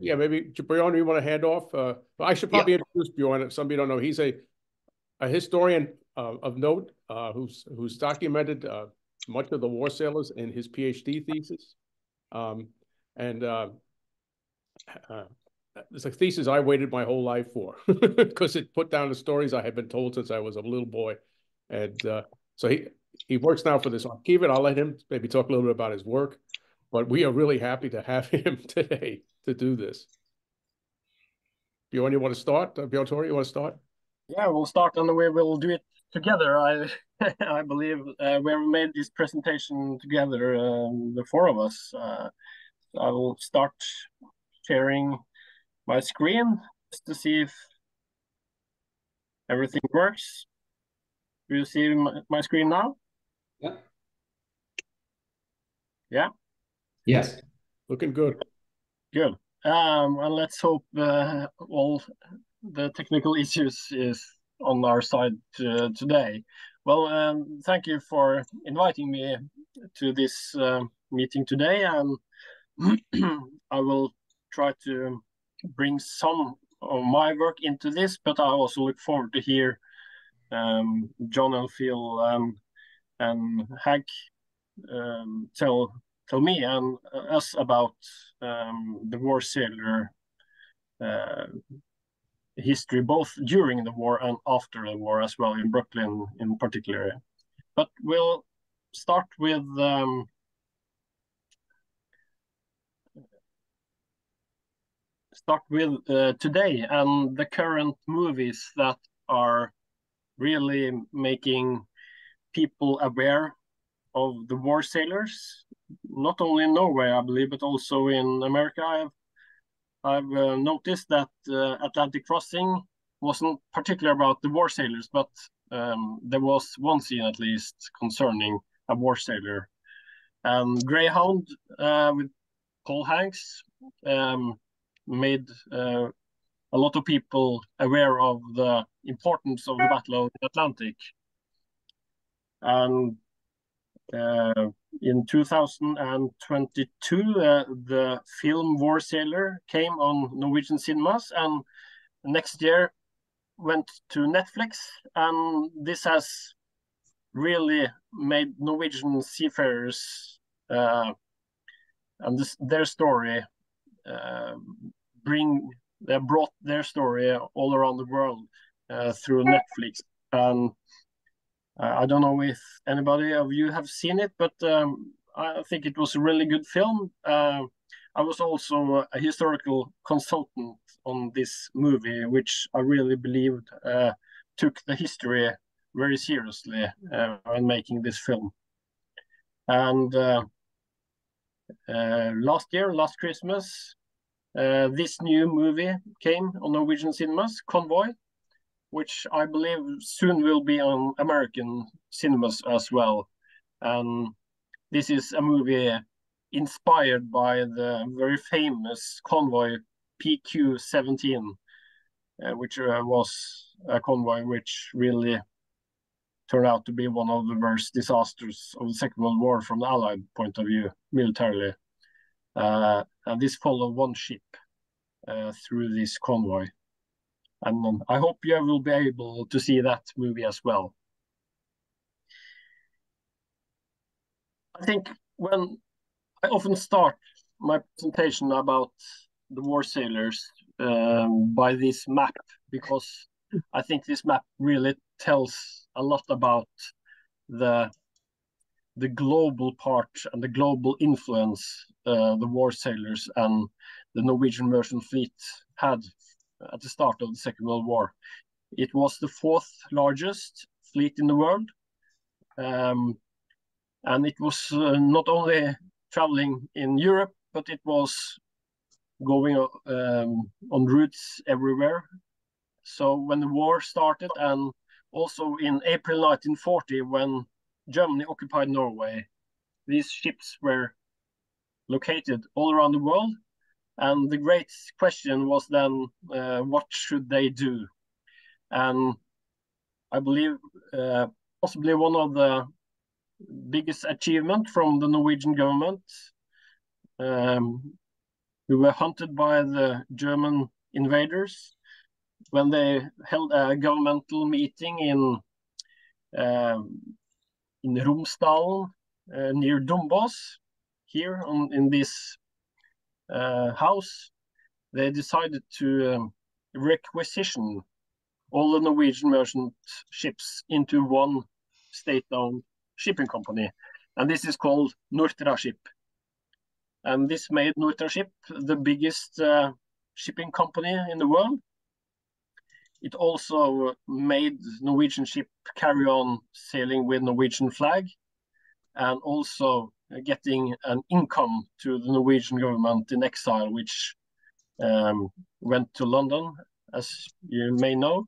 yeah, maybe Bjorn, you want to hand off? Uh, I should probably yeah. introduce Bjorn. If Some people don't know he's a a historian uh, of note uh, who's who's documented uh, much of the war sailors in his PhD thesis, um, and uh, uh, it's a thesis I waited my whole life for because it put down the stories I had been told since I was a little boy, and uh, so he he works now for this archive. I'll let him maybe talk a little bit about his work, but we are really happy to have him today to do this. Bjorn, you want to start? Uh, Bjorn Tore, you want to start? Yeah, we'll start and we will do it together. I I believe uh, we have made this presentation together, um, the four of us. Uh, I will start sharing my screen just to see if everything works. Do you see my, my screen now? Yeah. Yeah? Yes. Looking good. Good. Um, and let's hope uh, all the technical issues is on our side uh, today. Well, um, thank you for inviting me to this uh, meeting today, and I will try to bring some of my work into this, but I also look forward to hear um, John and Phil um, and Hank um, tell tell me and us about um, the war sailor uh, history, both during the war and after the war as well, in Brooklyn in particular. But we'll start with um, start with uh, today and the current movies that are really making people aware of the war sailors, not only in Norway, I believe, but also in America. I've I've uh, noticed that uh, Atlantic Crossing wasn't particular about the war sailors, but um, there was one scene at least concerning a war sailor. And Greyhound uh, with Paul Hanks um, made uh, a lot of people aware of the importance of the Battle of the Atlantic. And in 2022, uh, the film War Sailor came on Norwegian cinemas, and next year went to Netflix. And this has really made Norwegian seafarers uh, and this, their story uh, bring they brought their story all around the world uh, through Netflix. And uh, I don't know if anybody of you have seen it, but um, I think it was a really good film. Uh, I was also a historical consultant on this movie, which I really believed uh, took the history very seriously uh, when making this film. And uh, uh, last year, last Christmas, this new movie came on Norwegian cinemas, Convoy, which I believe soon will be on American cinemas as well. And this is a movie inspired by the very famous convoy PQ-17, uh, which uh, was a convoy which really turned out to be one of the worst disasters of the Second World War from the Allied point of view, militarily. Uh, and this followed one ship uh, through this convoy and I hope you will be able to see that movie as well. I think when I often start my presentation about the war sailors um, by this map because I think this map really tells a lot about the the global part and the global influence uh, the war sailors and the Norwegian merchant fleet had at the start of the Second World War. It was the fourth largest fleet in the world. Um, and it was uh, not only traveling in Europe, but it was going um, on routes everywhere. So when the war started, and also in April 1940, when Germany occupied Norway, these ships were located all around the world and the great question was then, uh, what should they do? And I believe uh, possibly one of the biggest achievement from the Norwegian government um, who were hunted by the German invaders when they held a governmental meeting in um, in Romsdalen uh, near Dombås. Here on, in this house, they decided to um, requisition all the Norwegian merchant ships into one state-owned shipping company, and this is called Nortraship. And this made Nortraship the biggest uh, shipping company in the world. It also made Norwegian ship carry on sailing with Norwegian flag, and also getting an income to the Norwegian government in exile, which um, went to London, as you may know.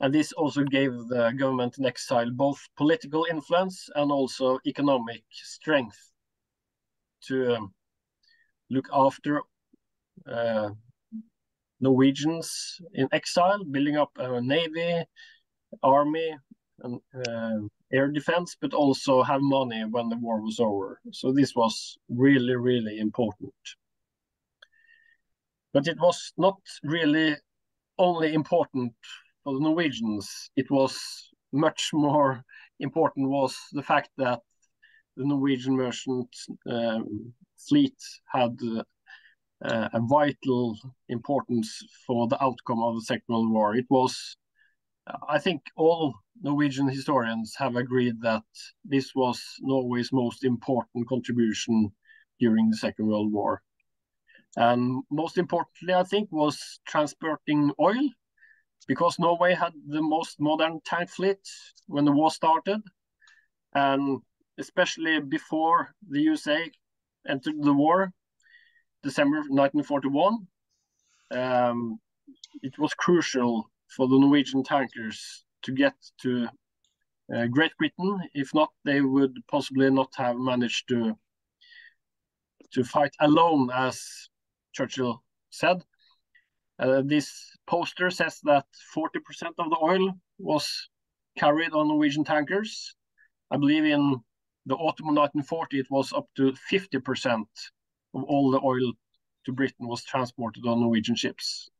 And this also gave the government in exile both political influence and also economic strength to um, look after uh, Norwegians in exile, building up a navy, army, and uh, air defense, but also have money when the war was over. So this was really, really important. But it was not really only important for the Norwegians. It was much more important was the fact that the Norwegian merchant um, fleet had uh, a vital importance for the outcome of the Second World War. It was, I think, all Norwegian historians have agreed that this was Norway's most important contribution during the Second World War. And most importantly, I think, was transporting oil, because Norway had the most modern tank fleet when the war started, and especially before the USA entered the war, December 1941, um, it was crucial for the Norwegian tankers to get to uh, Great Britain. If not, they would possibly not have managed to to fight alone, as Churchill said. Uh, this poster says that 40% of the oil was carried on Norwegian tankers. I believe in the autumn of 1940, it was up to 50% of all the oil to Britain was transported on Norwegian ships.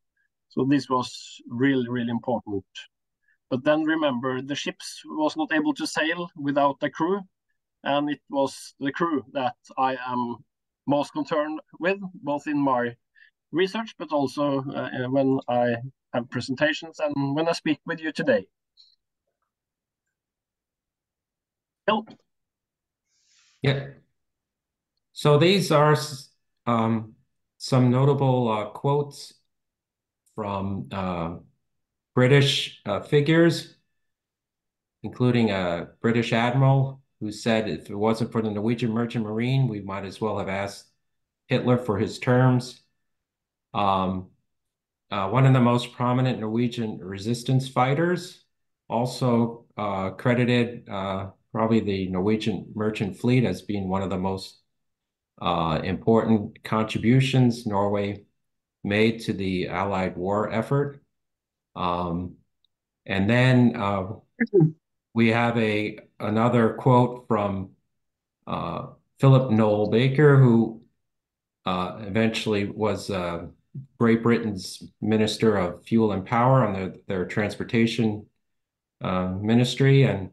So this was really, really important. But then remember, the ships was not able to sail without a crew, and it was the crew that I am most concerned with, both in my research, but also uh, when I have presentations and when I speak with you today. Phil? Yeah. So these are um, some notable uh, quotes from uh, British uh, figures, including a British admiral who said if it wasn't for the Norwegian Merchant Marine, we might as well have asked Hitler for his terms. Um, uh, one of the most prominent Norwegian resistance fighters, also uh, credited uh, probably the Norwegian merchant fleet as being one of the most uh, important contributions Norway made to the Allied war effort. Um, and then uh, we have a another quote from uh, Philip Noel Baker, who uh, eventually was uh, Great Britain's Minister of Fuel and Power on their, their transportation uh, ministry. And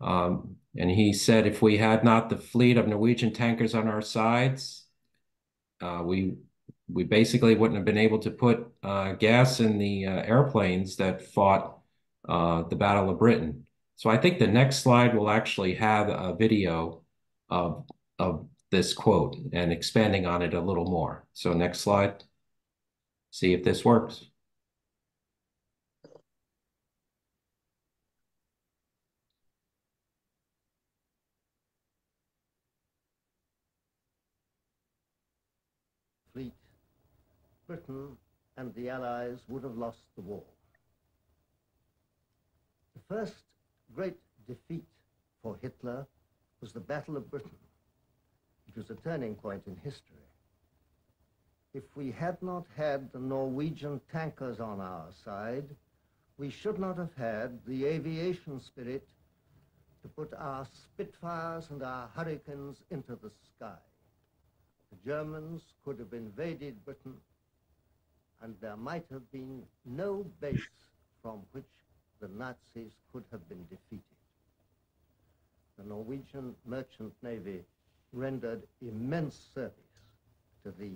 um, and he said, if we had not the fleet of Norwegian tankers on our sides, uh, we we basically wouldn't have been able to put uh, gas in the uh, airplanes that fought uh, the Battle of Britain. So I think the next slide will actually have a video of, of this quote and expanding on it a little more. So next slide. See if this works. Britain and the Allies would have lost the war. The first great defeat for Hitler was the Battle of Britain. It was a turning point in history. If we had not had the Norwegian tankers on our side, we should not have had the aviation spirit to put our Spitfires and our Hurricanes into the sky. the Germans could have invaded Britain and there might have been no base from which the Nazis could have been defeated. The Norwegian merchant navy rendered immense service to the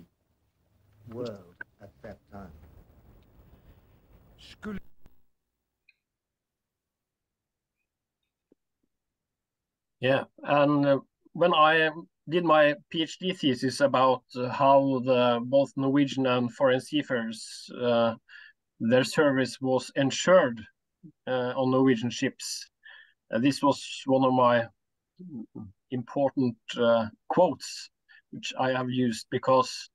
world at that time. Yeah, and uh, when I did my PhD thesis about how the both Norwegian and foreign seafarers uh, their service was ensured uh, on Norwegian ships. Uh, this was one of my important uh, quotes, which I have used because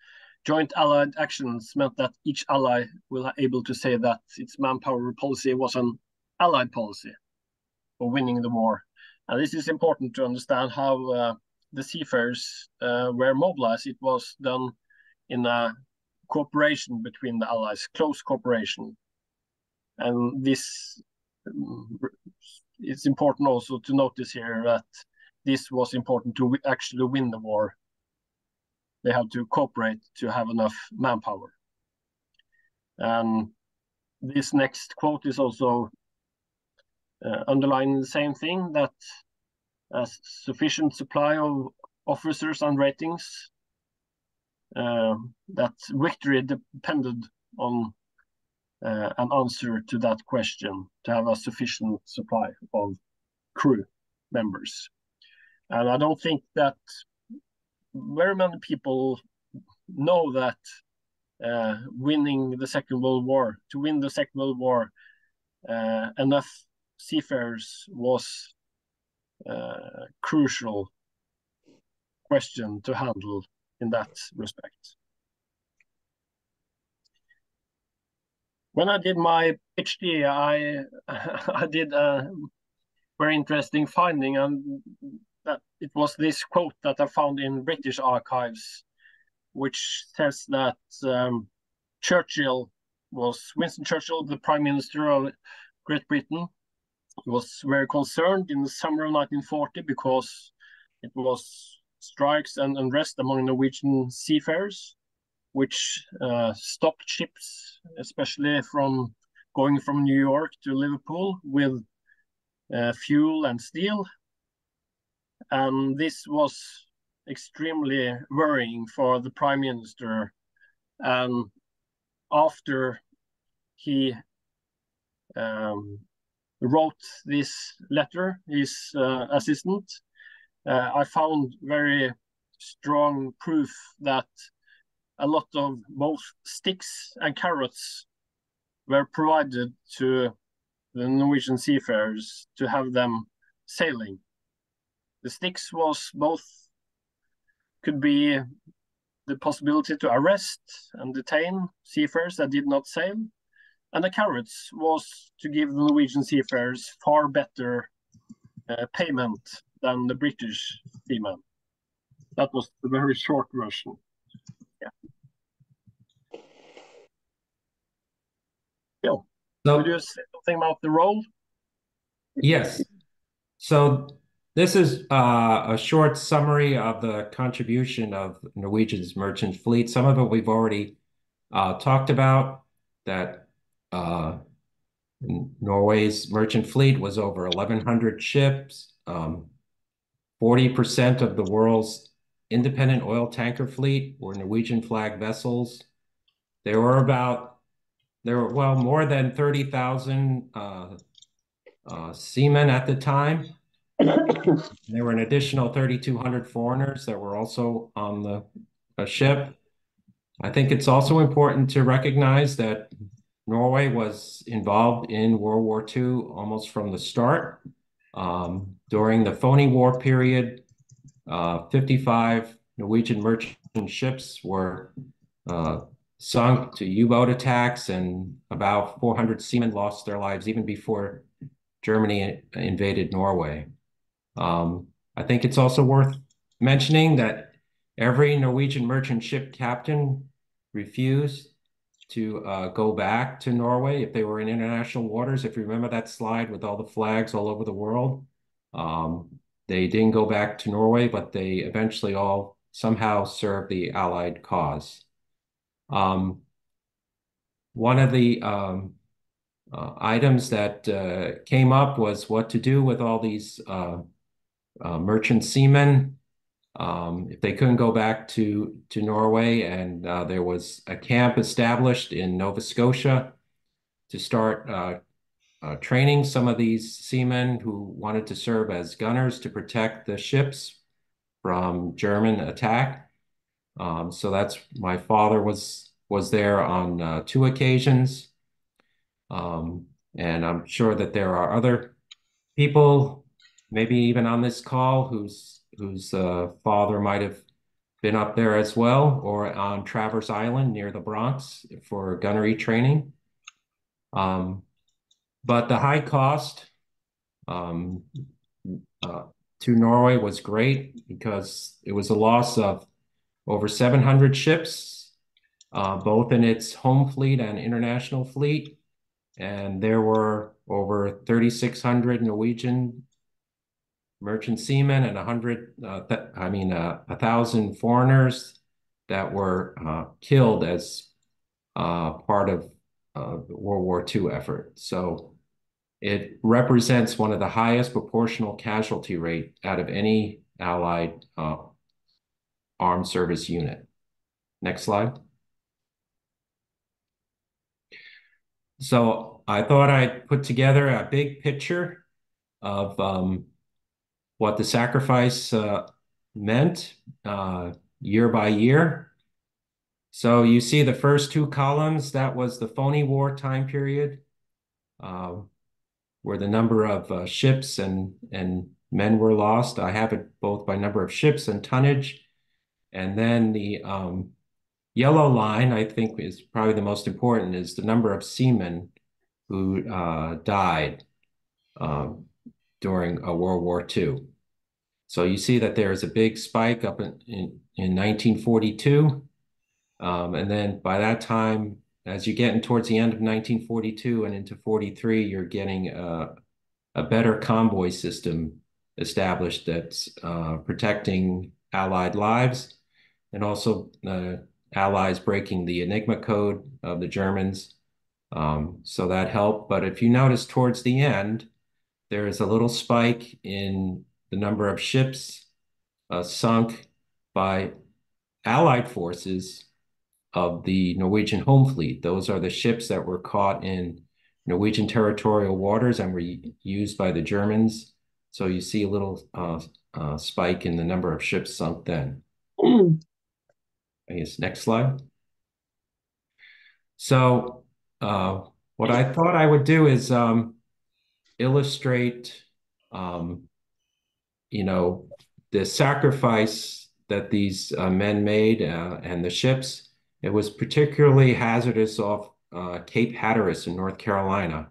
joint allied actions meant that each ally will be able to say that its manpower policy was an allied policy for winning the war. And this is important to understand how uh, the seafarers uh, were mobilized. It was done in a cooperation between the allies, close cooperation. And this, it's important also to notice here that this was important to actually win the war. They had to cooperate to have enough manpower. And this next quote is also uh, underlining the same thing that a sufficient supply of officers and ratings uh, that victory depended on uh, an answer to that question to have a sufficient supply of crew members. And I don't think that very many people know that uh, winning the Second World War, to win the Second World War, uh, enough seafarers was crucial question to handle in that respect. When I did my PhD, I I did a very interesting finding, and that it was this quote that I found in British archives, which says that um, Churchill was Winston Churchill, the Prime Minister of Great Britain, was very concerned in the summer of 1940 because it was strikes and unrest among Norwegian seafarers, which uh, stopped ships, especially from going from New York to Liverpool with uh, fuel and steel. And this was extremely worrying for the prime minister. And after he um, wrote this letter, his uh, assistant, uh, I found very strong proof that a lot of both sticks and carrots were provided to the Norwegian seafarers to have them sailing. The sticks was both could be the possibility to arrest and detain seafarers that did not sail, and the carrots was to give the Norwegian seafarers far better uh, payment than the British seamen. That was the very short version. Yeah. Phil, so, could you say something about the role? Yes. So this is uh, a short summary of the contribution of Norwegian's merchant fleet. Some of it we've already uh, talked about, that uh, Norway's merchant fleet was over 1,100 ships. Um, 40% of the world's independent oil tanker fleet were Norwegian flag vessels. There were about, there were, well, more than 30,000 uh, uh, seamen at the time. there were an additional 3,200 foreigners that were also on the ship. I think it's also important to recognize that Norway was involved in World War II almost from the start. Um, during the phony war period, uh, 55 Norwegian merchant ships were uh, sunk to U-boat attacks, and about 400 seamen lost their lives even before Germany invaded Norway. Um, I think it's also worth mentioning that every Norwegian merchant ship captain refused to uh, go back to Norway if they were in international waters. If you remember that slide with all the flags all over the world, um, they didn't go back to Norway, but they eventually all somehow served the Allied cause. Um, one of the um, uh, items that uh, came up was what to do with all these uh, uh merchant seamen um, if they couldn't go back to to Norway, and uh, there was a camp established in Nova Scotia to start uh, uh, training some of these seamen who wanted to serve as gunners to protect the ships from German attack. Um, so that's my father was was there on uh, two occasions, um, and I'm sure that there are other people, maybe even on this call, who's whose uh, father might have been up there as well, or on Travers Island near the Bronx for gunnery training. Um, but the high cost um, uh, to Norway was great because it was a loss of over 700 ships, uh, both in its home fleet and international fleet. And there were over 3,600 Norwegian merchant seamen and a hundred, uh, I mean, uh, a thousand foreigners that were uh, killed as uh, part of uh, the World War II effort. So it represents one of the highest proportional casualty rate out of any Allied uh, armed service unit. Next slide. So I thought I'd put together a big picture of um, what the sacrifice uh, meant uh, year by year. So you see the first two columns, that was the phony war time period, uh, where the number of uh, ships and, and men were lost. I have it both by number of ships and tonnage. And then the um, yellow line, I think is probably the most important, is the number of seamen who uh, died. Um, during uh, World War II. So you see that there is a big spike up in, in, in 1942. Um, and then by that time, as you're getting towards the end of 1942 and into 43, you're getting a, a better convoy system established that's uh, protecting Allied lives and also uh, Allies breaking the Enigma code of the Germans. Um, so that helped. But if you notice towards the end, there is a little spike in the number of ships uh, sunk by Allied forces of the Norwegian home fleet. Those are the ships that were caught in Norwegian territorial waters and were used by the Germans. So you see a little uh, uh, spike in the number of ships sunk then. Mm. I guess next slide. So uh, what I thought I would do is um, illustrate, um, you know, the sacrifice that these uh, men made uh, and the ships. It was particularly hazardous off uh, Cape Hatteras in North Carolina.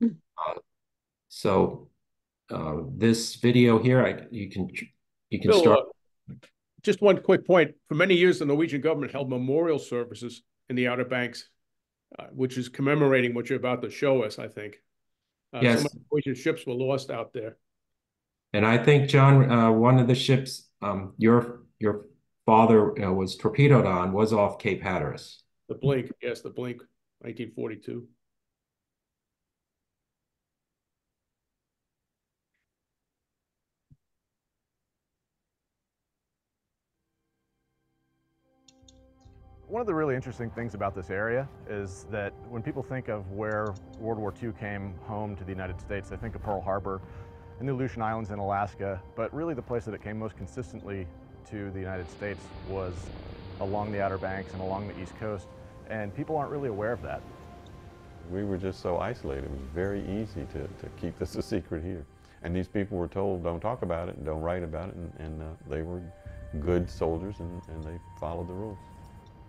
Hmm. Uh, so uh, this video here, I, you can you can Phil, start. Uh, just one quick point. For many years, the Norwegian government held memorial services in the Outer Banks, which is commemorating what you're about to show us, I think. Uh, yes. Some of the ships were lost out there. And I think, John, uh, one of the ships um, your your father uh, was torpedoed on was off Cape Hatteras. The Blink, yes, the Blink, 1942. One of the really interesting things about this area is that when people think of where World War II came home to the United States, they think of Pearl Harbor and the Aleutian Islands in Alaska, but really the place that it came most consistently to the United States was along the Outer Banks and along the East Coast, and people aren't really aware of that. We were just so isolated. It was very easy to, to keep this a secret here. And these people were told, don't talk about it don't write about it, and, and uh, they were good soldiers and, and they followed the rules.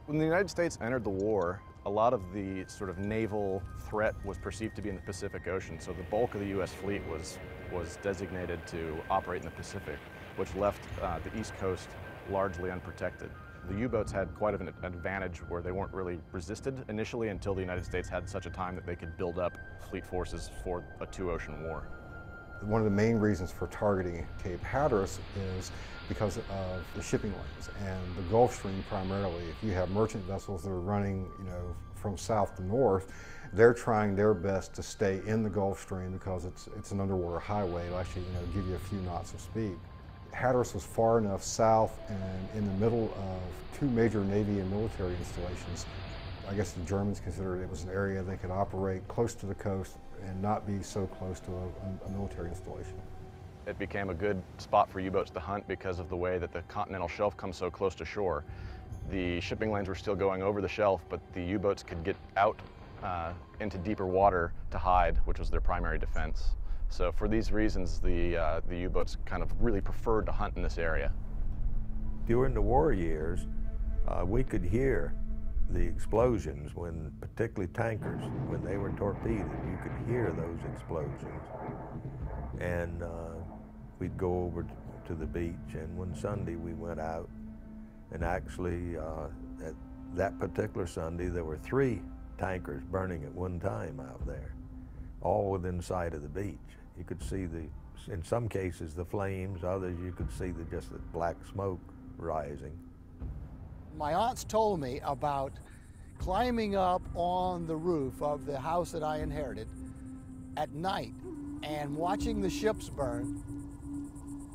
When the United States entered the war, a lot of the sort of naval threat was perceived to be in the Pacific Ocean, so the bulk of the U.S. fleet was, was designated to operate in the Pacific, which left uh, the East Coast largely unprotected. The U-boats had quite of an advantage where they weren't really resisted initially until the United States had such a time that they could build up fleet forces for a two-ocean war. One of the main reasons for targeting Cape Hatteras is because of the shipping lanes and the Gulf Stream primarily. If you have merchant vessels that are running, you know, from south to north, they're trying their best to stay in the Gulf Stream because it's it's an underwater highway. It'll actually, you know, give you a few knots of speed. Hatteras was far enough south and in the middle of two major Navy and military installations. I guess the Germans considered it was an area they could operate close to the coast and not be so close to a, a military installation. It became a good spot for U-boats to hunt because of the way that the continental shelf comes so close to shore. The shipping lanes were still going over the shelf, but the U-boats could get out uh, into deeper water to hide, which was their primary defense. So for these reasons, the, uh, the U-boats kind of really preferred to hunt in this area. During the war years, uh, we could hear the explosions when, particularly tankers, when they were torpedoed, you could hear those explosions. And uh, we'd go over to the beach, and one Sunday we went out, and actually uh, at that particular Sunday there were three tankers burning at one time out there, all within sight of the beach. You could see the, in some cases, the flames, others you could see the, just the black smoke rising. My aunts told me about climbing up on the roof of the house that I inherited at night and watching the ships burn,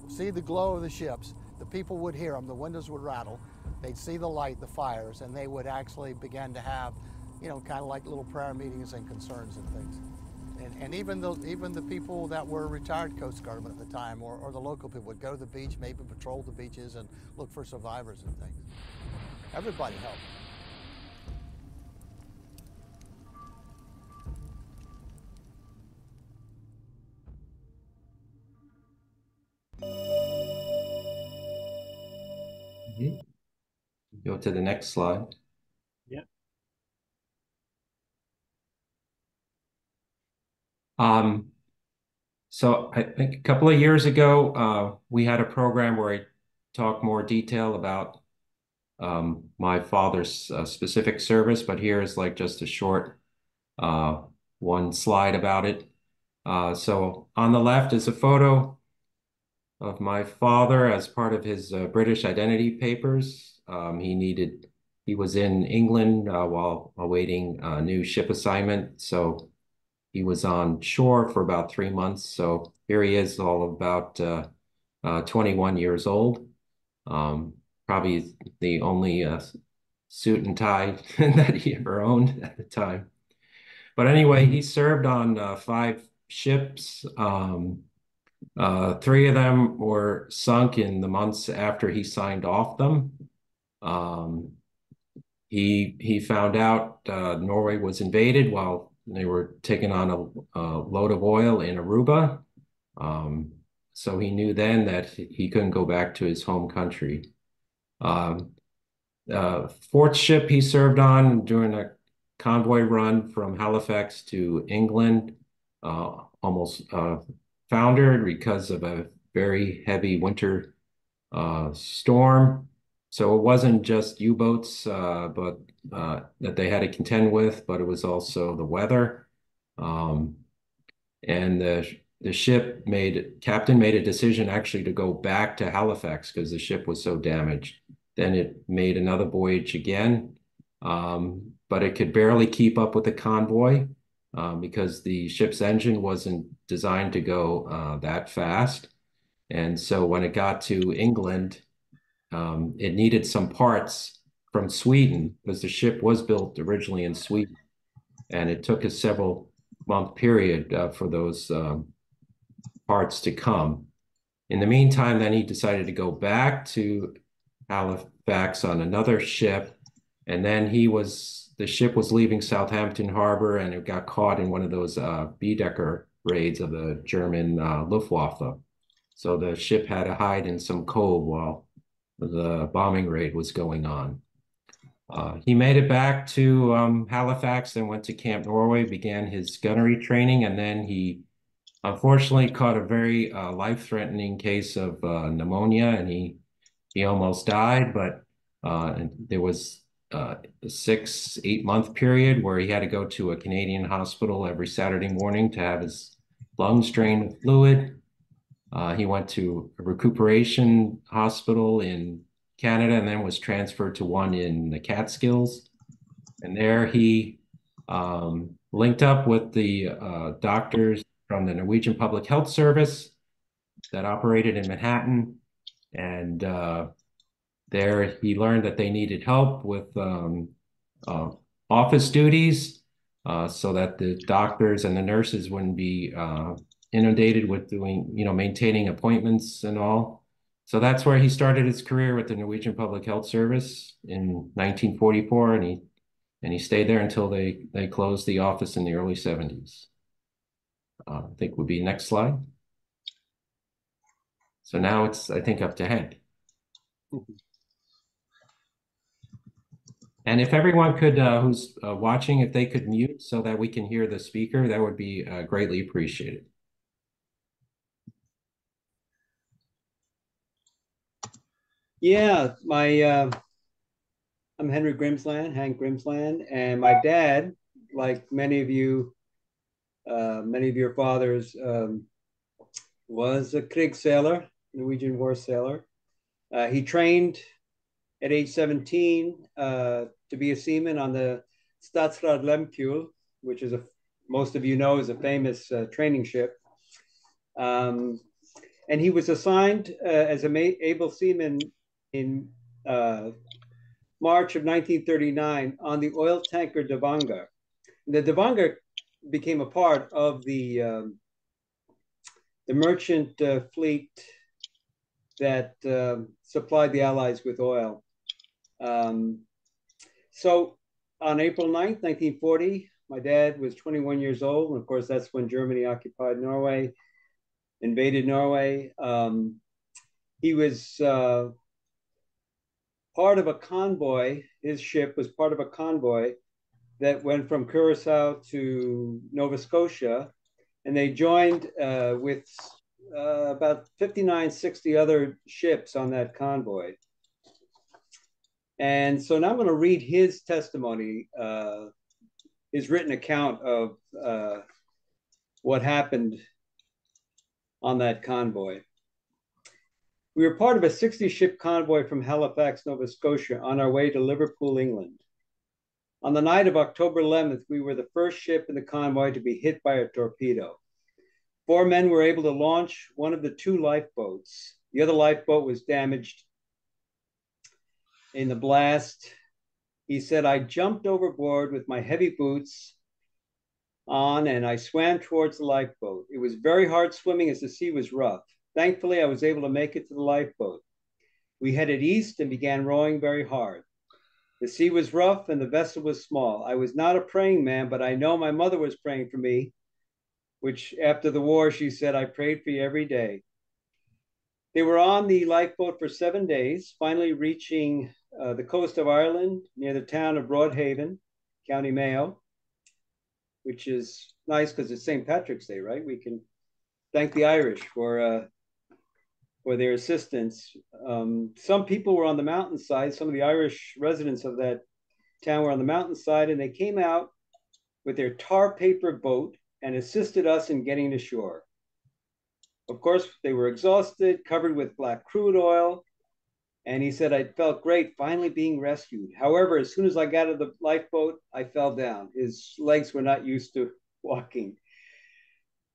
see the glow of the ships. The people would hear them, the windows would rattle, they'd see the light, the fires, and they would actually begin to have, you know, kind of like little prayer meetings and concerns and things. And, and even the even the people that were retired Coast Guardmen at the time, or, or the local people, would go to the beach, maybe patrol the beaches and look for survivors and things. Everybody helped. Mhm. Go to the next slide. Yeah. Um, so I think a couple of years ago, uh, we had a program where I talked more detail about um, my father's uh, specific service, but here is like just a short uh, one slide about it. Uh, so on the left is a photo of my father as part of his uh, British identity papers. Um, he needed, he was in England uh, while awaiting a new ship assignment. So he was on shore for about three months. So here he is, all about uh, uh 21 years old. Um, probably the only uh, suit and tie that he ever owned at the time. But anyway, he served on uh, five ships. Um, uh, three of them were sunk in the months after he signed off them. Um, he he found out uh, Norway was invaded while they were taking on a, a load of oil in Aruba. Um, so he knew then that he couldn't go back to his home country. Um, uh, fourth ship he served on during a convoy run from Halifax to England, uh, almost uh, foundered because of a very heavy winter storm. So it wasn't just U-boats, but that they had to contend with, but it was also the weather. Um, and the the ship made captain made a decision actually to go back to Halifax because the ship was so damaged. Then it made another voyage again, um, but it could barely keep up with the convoy um, because the ship's engine wasn't designed to go uh, that fast. And so when it got to England, um, it needed some parts from Sweden because the ship was built originally in Sweden. And it took a several month period uh, for those um, parts to come. In the meantime, then he decided to go back to Halifax on another ship. And then he was, the ship was leaving Southampton Harbor and it got caught in one of those uh, Baedeker raids of the German uh, Luftwaffe. So the ship had to hide in some cove while the bombing raid was going on. Uh, he made it back to um, Halifax, then went to Camp Norway, began his gunnery training, and then he unfortunately caught a very uh, life-threatening case of uh, pneumonia, and he he almost died. But uh, there was uh, a six eight month period where he had to go to a Canadian hospital every Saturday morning to have his lungs drained with fluid. Uh, he went to a recuperation hospital in Canada and then was transferred to one in the Catskills. And there he um, linked up with the uh, doctors from the Norwegian Public Health Service that operated in Manhattan. And uh, there he learned that they needed help with um, uh, office duties uh, so that the doctors and the nurses wouldn't be uh, inundated with doing, you know, maintaining appointments and all. So that's where he started his career with the Norwegian Public Health Service in 1944, and he and he stayed there until they they closed the office in the early 70s. Uh, I think would be next slide. So now it's I think up to Hank. And if everyone could, uh, who's uh, watching, if they could mute so that we can hear the speaker, that would be uh, greatly appreciated. Yeah, my uh, I'm Henry Grimsland, Hank Grimsland, and my dad, like many of you, uh, many of your fathers, um, was a krigsseiler, Norwegian war sailor. Uh, he trained at age 17 uh, to be a seaman on the Statsraad Lehmkuhl, which is a most of you know is a famous uh, training ship. Um, and he was assigned uh, as a able seaman in uh, March of 1939 on the oil tanker Davanger. The Davanger became a part of the um, the merchant uh, fleet that uh, supplied the Allies with oil. Um, so on April 9th, 1940, my dad was 21 years old. And of course, that's when Germany occupied Norway, invaded Norway. Um, he was uh, part of a convoy. His ship was part of a convoy that went from Curacao to Nova Scotia, and they joined uh, with uh, about 59, 60 other ships on that convoy. And so now I'm going to read his testimony, uh, his written account of uh, what happened on that convoy. We were part of a 60 ship convoy from Halifax, Nova Scotia, on our way to Liverpool, England. On the night of October 11th, we were the first ship in the convoy to be hit by a torpedo. Four men were able to launch one of the two lifeboats. The other lifeboat was damaged in the blast. He said, I jumped overboard with my heavy boots on and I swam towards the lifeboat. It was very hard swimming as the sea was rough. Thankfully, I was able to make it to the lifeboat. We headed east and began rowing very hard. The sea was rough and the vessel was small. I was not a praying man, but I know my mother was praying for me, which after the war, she said, I prayed for you every day. They were on the lifeboat for seven days, finally reaching uh, the coast of Ireland near the town of Broadhaven, County Mayo, which is nice because it's St. Patrick's Day, right? We can thank the Irish for uh, for their assistance. Um, some people were on the mountainside. Some of the Irish residents of that town were on the mountainside, and they came out with their tar paper boat and assisted us in getting to shore. Of course, they were exhausted, covered with black crude oil, and he said, I felt great finally being rescued. However, as soon as I got out of the lifeboat, I fell down. His legs were not used to walking.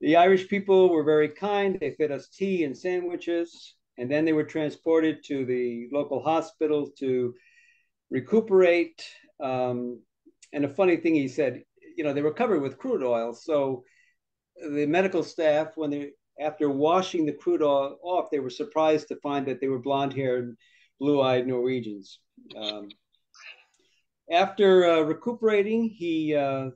The Irish people were very kind. They fed us tea and sandwiches, and then they were transported to the local hospital to recuperate. Um, and a funny thing he said, you know, they were covered with crude oil. So the medical staff, when they after washing the crude oil off, they were surprised to find that they were blonde haired, blue eyed Norwegians. Um, after uh, recuperating, he uh,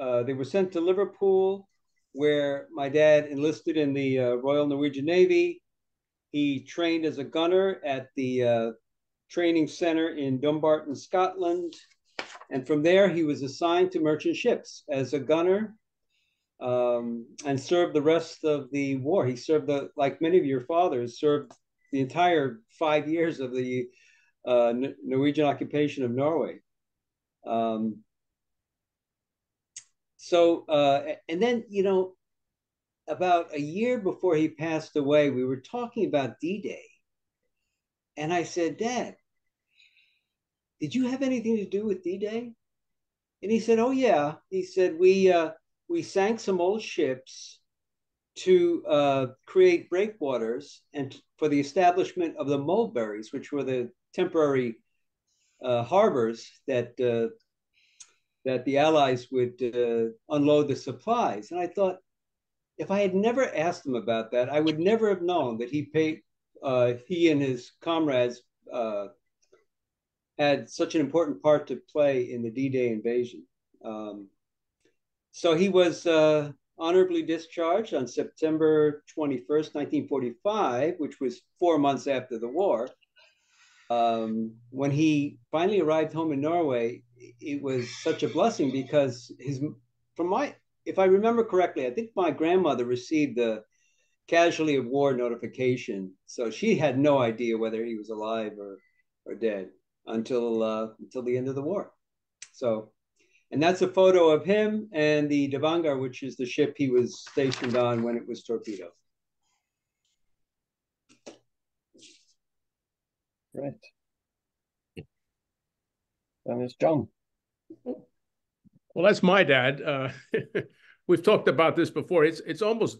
uh, they were sent to Liverpool where my dad enlisted in the uh, Royal Norwegian Navy. He trained as a gunner at the uh, training center in Dumbarton, Scotland. And from there, he was assigned to merchant ships as a gunner um, and served the rest of the war. He served, the, like many of your fathers, served the entire five years of the uh, Norwegian occupation of Norway. Um, so, uh, and then, you know, about a year before he passed away, we were talking about D-Day. And I said, Dad, did you have anything to do with D-Day? And he said, Oh yeah. He said we uh, we sank some old ships to uh, create breakwaters and for the establishment of the mulberries, which were the temporary uh, harbors that uh, that the Allies would uh, unload the supplies. And I thought, if I had never asked him about that, I would never have known that he paid. Uh, he and his comrades uh, had such an important part to play in the D-Day invasion. Um, so he was uh, honorably discharged on September 21st, 1945, which was four months after the war. Um, when he finally arrived home in Norway, it was such a blessing because his, from my, if I remember correctly, I think my grandmother received the casualty of war notification, so she had no idea whether he was alive or or dead until uh, until the end of the war. So and that's a photo of him and the Davanger, which is the ship he was stationed on when it was torpedoed. Right. And it's John. Well, that's my dad. Uh, we've talked about this before. It's it's almost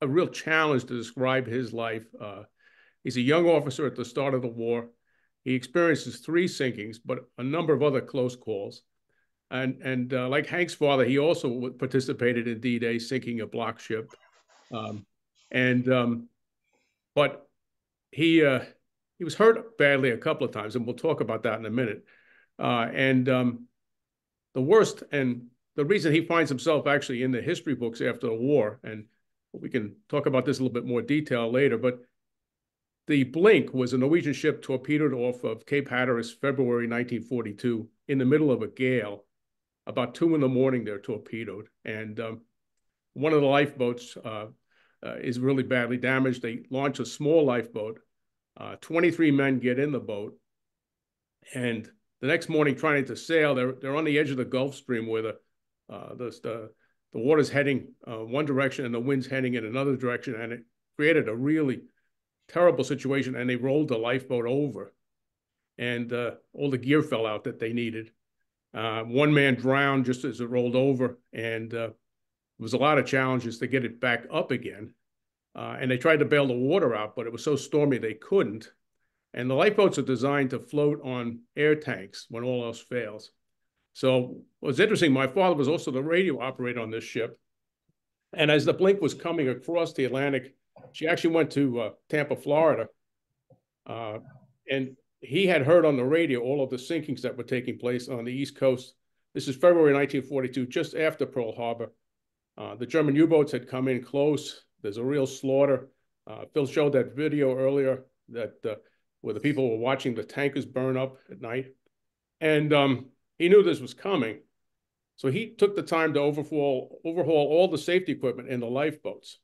a real challenge to describe his life. Uh, he's a young officer at the start of the war. He experiences three sinkings, but a number of other close calls. And and uh, like Hank's father, he also participated in D-Day, sinking a block ship. Um, and um, but he uh, he was hurt badly a couple of times, and we'll talk about that in a minute. Uh, and um, the worst, and the reason he finds himself actually in the history books after the war, and we can talk about this a little bit more detail later, but the Blink was a Norwegian ship torpedoed off of Cape Hatteras February 1942 in the middle of a gale about two in the morning, they're torpedoed. And um, one of the lifeboats uh, uh, is really badly damaged. They launch a small lifeboat. Uh, 23 men get in the boat. And the next morning, trying to sail, they're, they're on the edge of the Gulf Stream where the, uh, the, the, the water's heading uh, one direction and the wind's heading in another direction. And it created a really terrible situation. And they rolled the lifeboat over. And uh, all the gear fell out that they needed. Uh, one man drowned just as it rolled over, and uh, it was a lot of challenges to get it back up again. Uh, and they tried to bail the water out, but it was so stormy they couldn't. And the lifeboats are designed to float on air tanks when all else fails. So what's interesting, my father was also the radio operator on this ship. And as the Blink was coming across the Atlantic, she actually went to uh, Tampa, Florida. Uh, and he had heard on the radio all of the sinkings that were taking place on the East Coast. This is February 1942, just after Pearl Harbor. Uh, the German U-boats had come in close. There's a real slaughter. Uh, Phil showed that video earlier that uh, where the people were watching the tankers burn up at night. And um, he knew this was coming. So he took the time to overhaul, overhaul all the safety equipment in the lifeboats.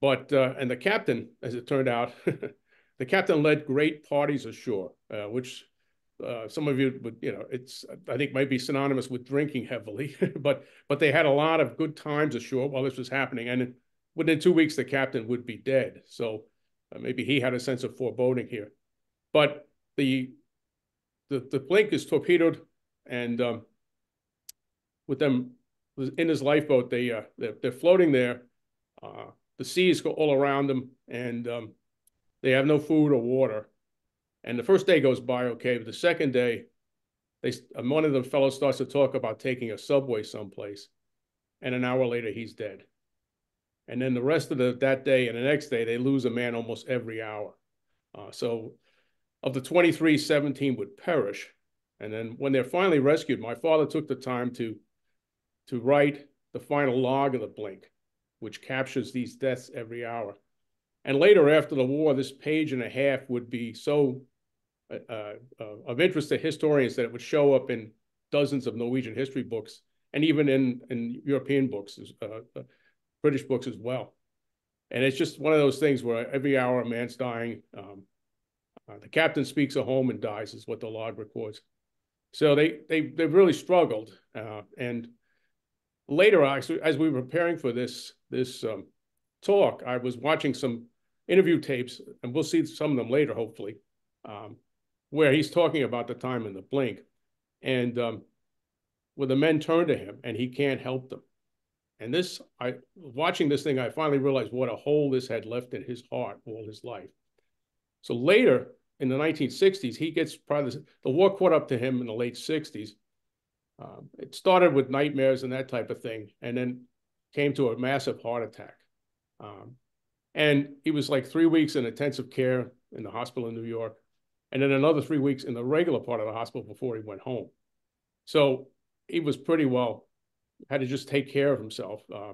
But, uh, and the captain, as it turned out, The captain led great parties ashore, uh, which uh, some of you would, you know, it's I think might be synonymous with drinking heavily, but but they had a lot of good times ashore while this was happening, and within two weeks the captain would be dead. So uh, maybe he had a sense of foreboding here, but the the the Blink is torpedoed, and um, with them in his lifeboat, they uh, they're, they're floating there. Uh, the seas go all around them, and um, they have no food or water. And the first day goes by okay, but the second day, they one of the fellows starts to talk about taking a subway someplace, and an hour later he's dead. And then the rest of the, that day and the next day, they lose a man almost every hour. Uh, so of the 23, 17 would perish. And then when they're finally rescued, my father took the time to, to write the final log of the blink, which captures these deaths every hour. And later, after the war, this page and a half would be so uh, uh, of interest to historians that it would show up in dozens of Norwegian history books and even in, in European books, uh, uh, British books as well. And it's just one of those things where every hour a man's dying. Um, uh, the captain speaks a home and dies is what the log records. So they they they really struggled. Uh, and later, as we were preparing for this this um, talk, I was watching some interview tapes, and we'll see some of them later, hopefully, um, where he's talking about the time in the blink. And um, where the men turn to him and he can't help them. And this, I watching this thing, I finally realized what a hole this had left in his heart all his life. So later in the 1960s, he gets probably the war caught up to him in the late 60s. Um, it started with nightmares and that type of thing, and then came to a massive heart attack. Um, and he was like three weeks in intensive care in the hospital in New York, and then another three weeks in the regular part of the hospital before he went home. So he was pretty well, had to just take care of himself. Uh,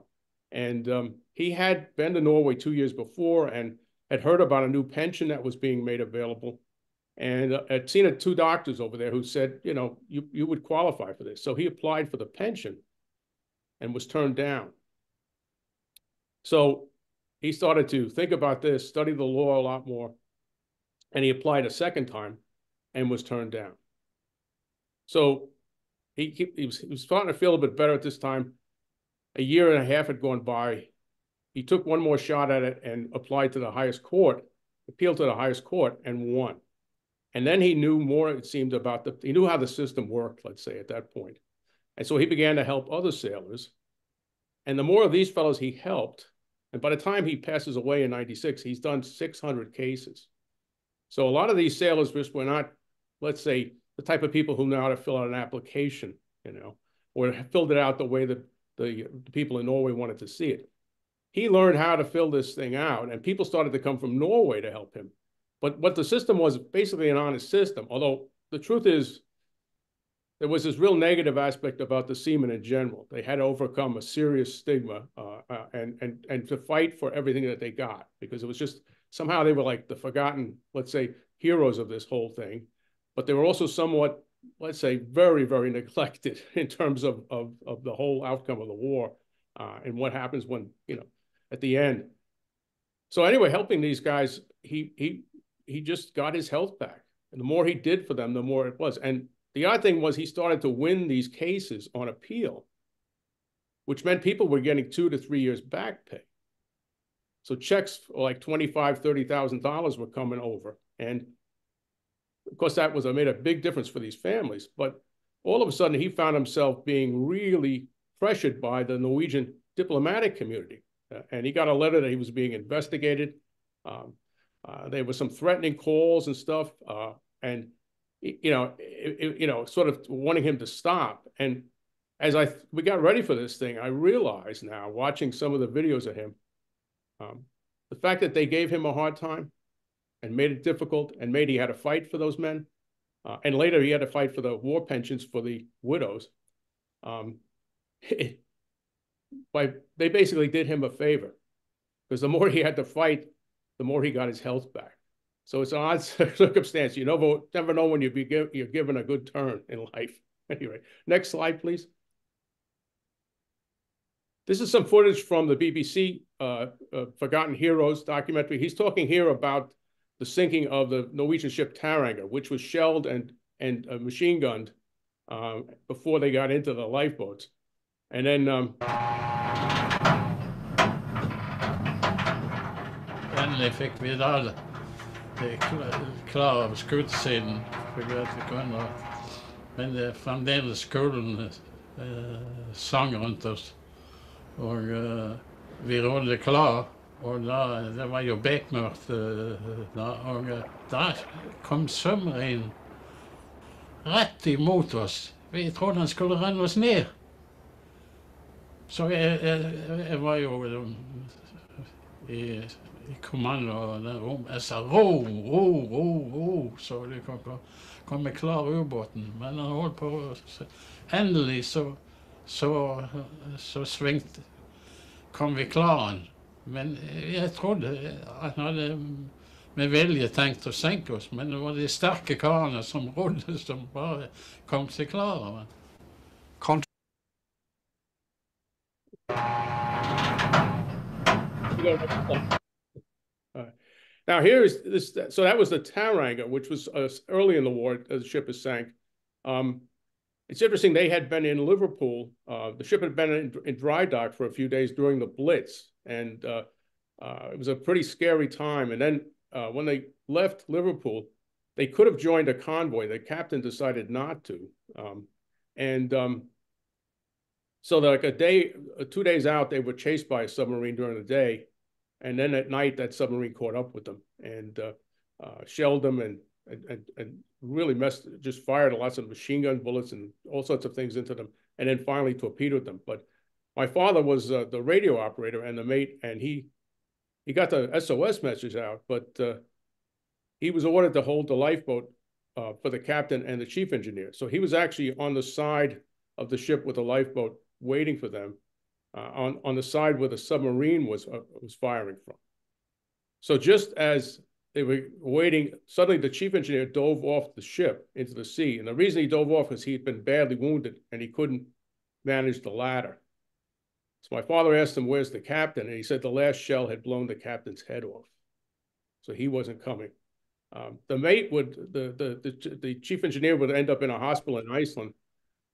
and um, he had been to Norway two years before and had heard about a new pension that was being made available and uh, had seen two doctors over there who said, you know, you, you would qualify for this. So he applied for the pension and was turned down. So he started to think about this, study the law a lot more, and he applied a second time and was turned down. So he, he, was, he was starting to feel a bit better at this time. A year and a half had gone by. He took one more shot at it and applied to the highest court, appealed to the highest court, and won. And then he knew more, it seemed, about the, he knew how the system worked, let's say, at that point. And so he began to help other sailors. And the more of these fellows he helped, and by the time he passes away in 96, he's done 600 cases. So a lot of these sailors just were not, let's say, the type of people who know how to fill out an application, you know, or filled it out the way that the, the people in Norway wanted to see it. He learned how to fill this thing out, and people started to come from Norway to help him. But what the system was basically an honest system, although the truth is there was this real negative aspect about the seamen in general. They had to overcome a serious stigma uh, uh, and, and, and to fight for everything that they got because it was just somehow they were like the forgotten, let's say, heroes of this whole thing but they were also somewhat, let's say, very, very neglected in terms of, of, of the whole outcome of the war uh, and what happens when, you know, at the end. So anyway, helping these guys, he, he, he just got his health back. And the more he did for them, the more it was. And the odd thing was he started to win these cases on appeal, which meant people were getting two to three years back pay. So checks for like $25,000, $30,000 were coming over. And of course, that was a made a big difference for these families. But all of a sudden, he found himself being really pressured by the Norwegian diplomatic community. Uh, and he got a letter that he was being investigated. Um, uh, there were some threatening calls and stuff, uh, and you know, it, you know, sort of wanting him to stop. And as I we got ready for this thing, I realized now, watching some of the videos of him, um, the fact that they gave him a hard time and made it difficult and made he had to fight for those men. Uh, and later he had to fight for the war pensions for the widows. Um, by they basically did him a favor because the more he had to fight, the more he got his health back. So it's an odd circumstance. You never never know when you be give, you're given a good turn in life. Anyway, next slide, please. This is some footage from the BBC uh, uh, Forgotten Heroes documentary. He's talking here about the sinking of the Norwegian ship Taranger, which was shelled and, and uh, machine gunned uh, before they got into the lifeboats. And then... Um... Fikk vi klar over skutesiden. Men det er fremdeles kulen eh, sang rundt oss. Og eh, vi rådde klar. Og da, det var jo bekmørkt eh, da, og eh, da kom submarinen rett imot oss. Vi trodde han skulle renne oss ned. Så jeg, jeg, jeg var jo eh, i, i kommando der rom. Jeg sa ro, ro, ro, ro, så de kom, kom med klar ubåten. Men han holdt på Endelig så, så, så svingte kom vi klar han. Men jeg trodde han hadde med vilje tenkt å senke oss, men det var de sterke karene som rodde, som bare kom seg klar over Now here's this. So that was the Taranger, which was uh, early in the war. Uh, the ship is sank. Um, it's interesting. They had been in Liverpool. Uh, the ship had been in, in, dry dock for a few days during the Blitz, and uh, uh, it was a pretty scary time. And then uh, when they left Liverpool, they could have joined a convoy. The captain decided not to. Um, and um, so like a day, two days out, they were chased by a submarine during the day. And then at night, that submarine caught up with them and uh, uh, shelled them and, and, and really messed, just fired lots of machine gun bullets and all sorts of things into them. And then finally torpedoed them. But my father was uh, the radio operator and the mate, and he he got the SOS message out, but uh, he was ordered to hold the lifeboat uh, for the captain and the chief engineer. So he was actually on the side of the ship with the lifeboat waiting for them, on on the side where the submarine was uh, was firing from. So just as they were waiting, suddenly the chief engineer dove off the ship into the sea, and the reason he dove off is he had been badly wounded and he couldn't manage the ladder. So my father asked him, "Where's the captain?" And he said the last shell had blown the captain's head off, so he wasn't coming. Um, the mate would, the, the the the chief engineer would end up in a hospital in Iceland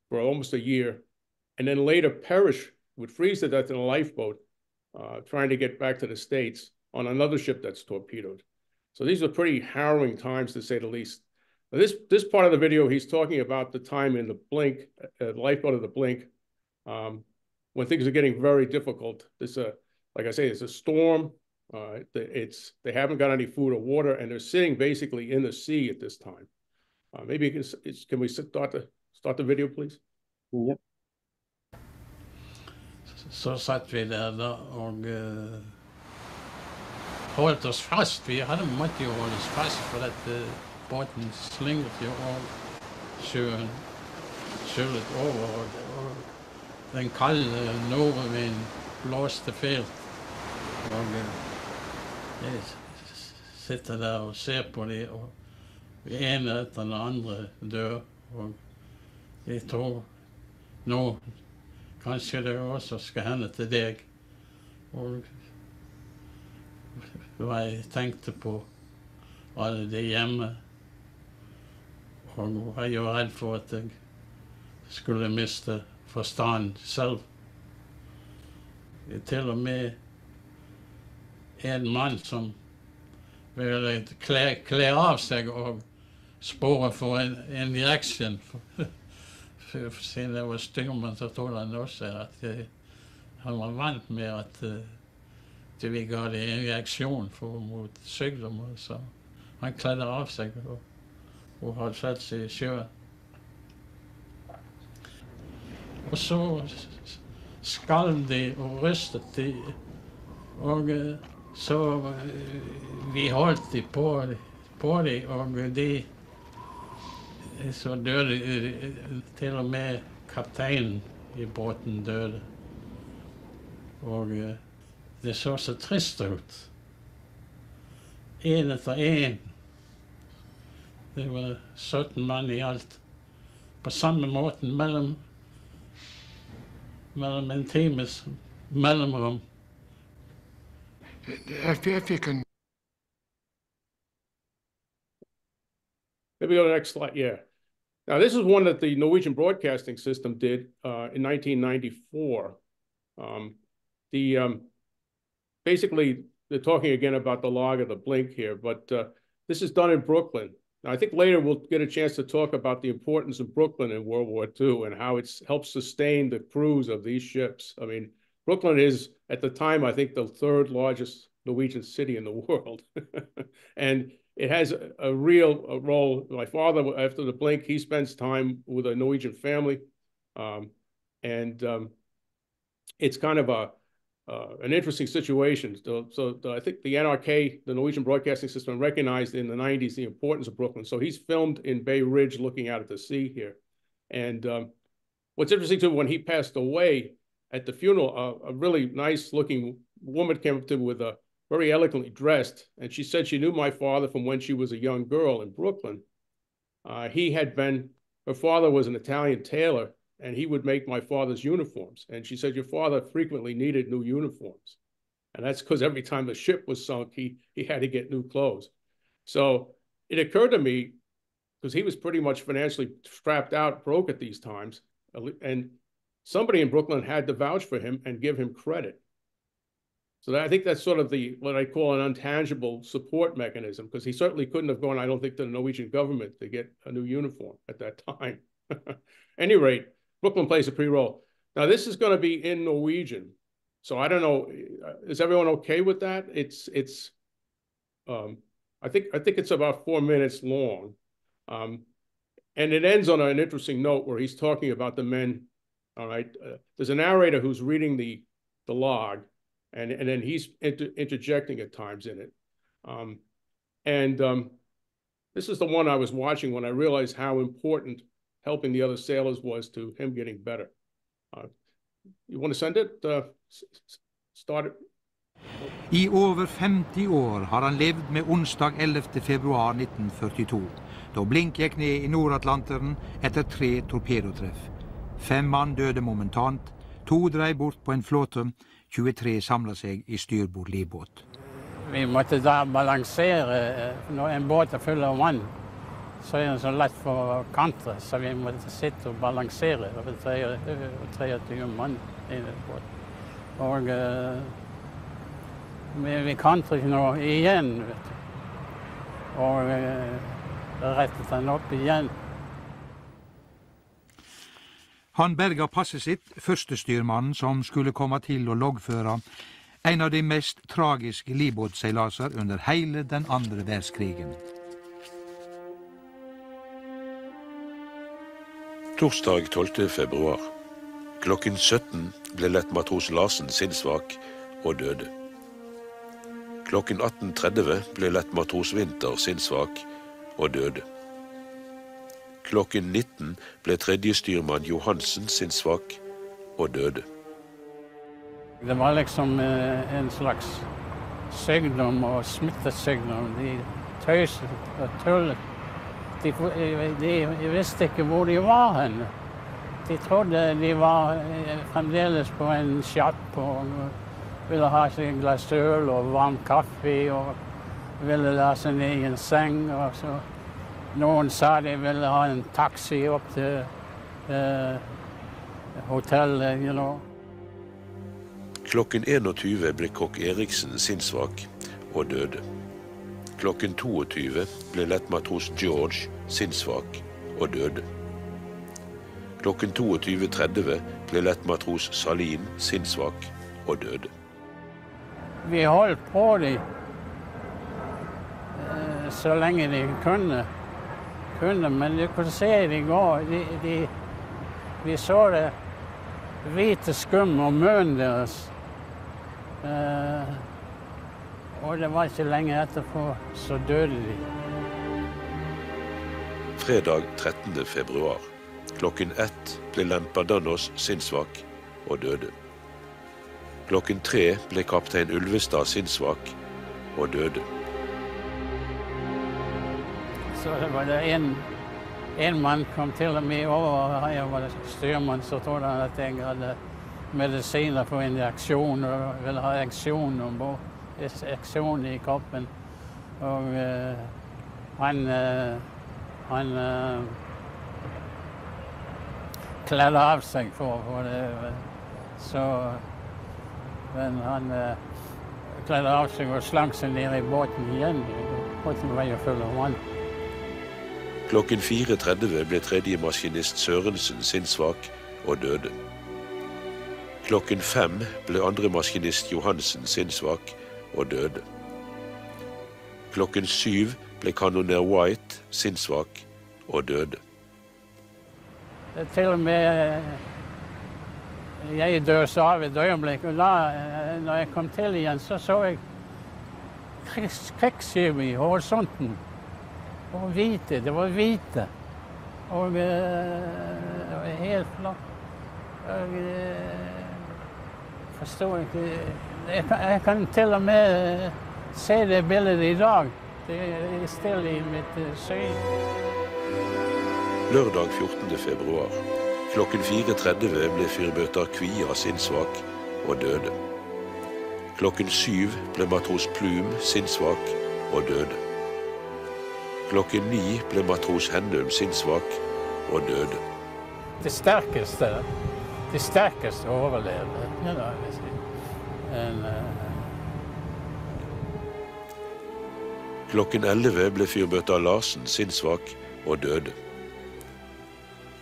for almost a year, and then later perish, would freeze to death in a lifeboat, uh, trying to get back to the states on another ship that's torpedoed. So these are pretty harrowing times, to say the least. Now this this part of the video, he's talking about the time in the Blink, uh, lifeboat of the Blink. Um, when things are getting very difficult. There's a, like I say, it's a storm. Uh, it's they haven't got any food or water, and they're sitting basically in the sea at this time. Uh, maybe can can we start the start the video, please? Yep. Så satt vi der da og uh, holdt oss fast. Vi hadde måttet jo holde oss fast, for at uh, båten slingret jo og sjøen skyllet over. Og, og den kalde nordavinden blåste fælt. Og jeg sitter der og ser på dem, og den ene etter den andre dør. Og jeg tror nå kanskje det også skal hende til deg. Og hva jeg tenkte på alle de hjemme. Og var jo redd for at jeg skulle miste forstanden selv. Til og med en mann som ville kle, kle av seg og spore for en injection. Siden jeg var styrmann, også at jeg, han var vant med at uh, vi ga det reaksjon for, mot sykdommer. Så han kledde av seg og, og hadde satt seg i sjøen. Og så skalv de og rystet de. Og eh, så vi holdt de på, på de, og de Så døde eh, til og med kapteinen i båten døde. Og det så så trist ut. Én etter én. Det var 17 mann i alt. På samme måten mellom mellom en times mellomrom. Jeg fikk en Maybe go an extra. Yeah. Now, this is one that the Norwegian Broadcasting System did uh, in 1994. Um, the um, basically, they're talking again about the log of the blink here, but uh, this is done in Brooklyn. Now, I think later we'll get a chance to talk about the importance of Brooklyn in World War II and how it's helped sustain the crews of these ships. I mean, Brooklyn is, at the time, I think the third largest Norwegian city in the world. and it has a, a real a role. My father, after the blink, he spends time with a Norwegian family. Um, and um, it's kind of a uh, an interesting situation. So, so the, I think the NRK, the Norwegian Broadcasting System, recognized in the 90s the importance of Brooklyn. So he's filmed in Bay Ridge looking out at the sea here. And um, what's interesting too, when he passed away at the funeral, uh, a really nice looking woman came up to him with a very elegantly dressed. And she said she knew my father from when she was a young girl in Brooklyn. Uh, he had been, her father was an Italian tailor and he would make my father's uniforms. And she said, your father frequently needed new uniforms. And that's because every time the ship was sunk, he, he had to get new clothes. So it occurred to me, because he was pretty much financially strapped out, broke at these times, and somebody in Brooklyn had to vouch for him and give him credit. So I think that's sort of the what I call an untangible support mechanism, because he certainly couldn't have gone, I don't think, to the Norwegian government to get a new uniform at that time. Any rate, Brooklyn plays a pre-roll. Now this is going to be in Norwegian, so I don't know. Is everyone okay with that? It's it's. Um, I think I think it's about four minutes long, um, and it ends on an interesting note where he's talking about the men. All right, uh, there's a narrator who's reading the the log, and and then he's inter interjecting at times in it, um, and um, this is the one I was watching when I realized how important helping the other sailors was to him getting better. Uh, you want to send it? Uh, start it. I over 50 år har han levd med onsdag 11. februar 1942, da Blink gikk ned i Nord-Atlanteren etter tre torpedotreff. Fem mann døde momentant, to dreiv bort på en flåte, 23 samla seg i styrbord livbåt. Vi måtte da balansere. Når en båt er full av vann, så er den så lett for å kantre, så vi måtte sitte og balansere over 23 mann i båten. Og uh, vi, vi kantrer ikke noe igjen, vet du. Og uh, rettet den opp igjen. Han berga passet sitt, førstestyrmannen som skulle komme til å loggføre en av de mest tragiske livbåtseilaser under hele den andre verdenskrigen. Torsdag 12. februar. Klokken 17 ble lettmatros Larsen sinnssvak og døde. Klokken 18.30 ble lettmatros Winther sinnssvak og døde. Klokken 19 ble tredje styrmann Johansen sinnssvak og døde. Det var liksom eh, en slags sykdom og smittesykdom. De tøyset og tullet de, de, visste ikke hvor de var hen. De trodde de var eh, fremdeles på en sjapp og ville ha seg en glass øl og varm kaffe og ville la seg ned i en seng. Og så noen sa de ville ha en taxi opp til uh, hotellet. You know. Klokken 21 ble kokk Eriksen sinnssvak og døde. Klokken 22 ble lettmatros George sinnssvak og døde. Klokken 22.30 ble lettmatros Salin sinnssvak og døde. Vi holdt på dem eh, så lenge de kunne. Kunne men du kunne se de gå. De, de, de så det hvite skum og munnen deres. Eh, og det var ikke lenge etterpå så døde de. Fredag 13. februar. Klokken ett ble Lempadanos sinnssvak og døde. Klokken tre ble kaptein Ulvestad sinnssvak og døde. Så det var det en, en mann kom til meg over. Jeg var styrmann, så trodde han at jeg hadde medisiner for injeksjon og ville ha aksjon om bord aksjon i kroppen. Og uh, han uh, han uh, kledde av seg for, for det. Så Men han kledde av seg og slank seg ned i båten igjen. Båten var jo full av vann. Klokken 4.30 ble tredje maskinist Sørensen sinnssvak og døde. Klokken fem ble andre maskinist Johansen sinnssvak og døde. Klokken syv ble kanoner White sinnssvak og døde. Til og med eh, jeg døde av et øyeblikk. Og da eh, når jeg kom til igjen, så så jeg kvikksølv i horisonten. Og hvite. Det var hvite. Og uh, helt flott. Jeg uh, forstår ikke kan, jeg kan, til og med eh, se det bildet i dag. Det er stille i mitt eh, syn. Lørdag 14. februar. Klokken 4.30 ble fyrbøter Kvia sinnssvak og døde. Klokken syv ble matros Plum sinnssvak og døde. Klokken ni ble matros Hennum sinnssvak og døde. Det sterkeste, det sterkeste overlevde. You know, And, uh... Klokken elleve ble fyrbøtta Larsen sinnssvak og døde.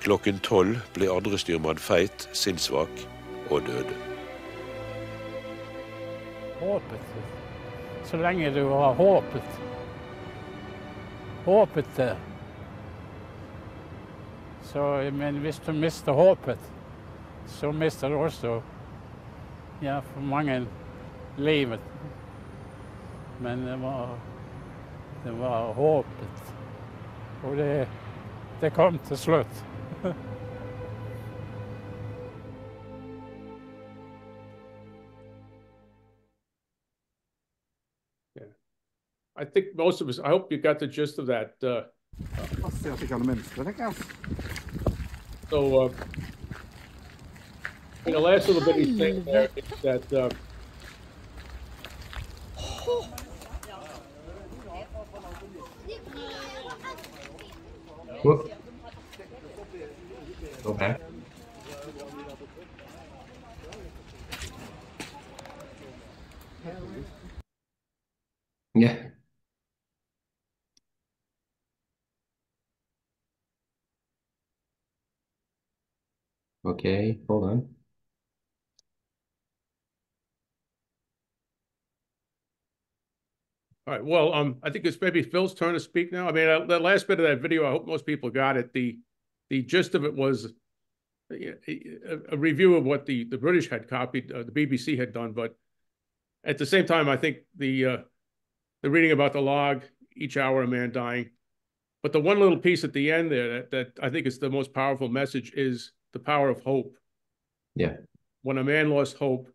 Klokken tolv ble andrestyrmann Feit sinnssvak og døde. Håpet. Så lenge du har håpet Håpet der. Så, men hvis du mister håpet, så mister du også ja, for mange livet. Men det var, det var håpet. Og det, det kom til slutt. I think most of us, I hope you got the gist of that. Uh, so, uh, in the last little bit he's saying there is that uh, Whoop. Okay. Yeah. Okay, hold on. All right. Well, um, I think it's maybe Phil's turn to speak now. I mean, uh, the last bit of that video, I hope most people got it. The the gist of it was a, a review of what the the British had copied, uh, the BBC had done, but at the same time, I think the uh, the reading about the log, each hour a man dying, but the one little piece at the end there that, that I think is the most powerful message is the power of hope. Yeah. When a man lost hope,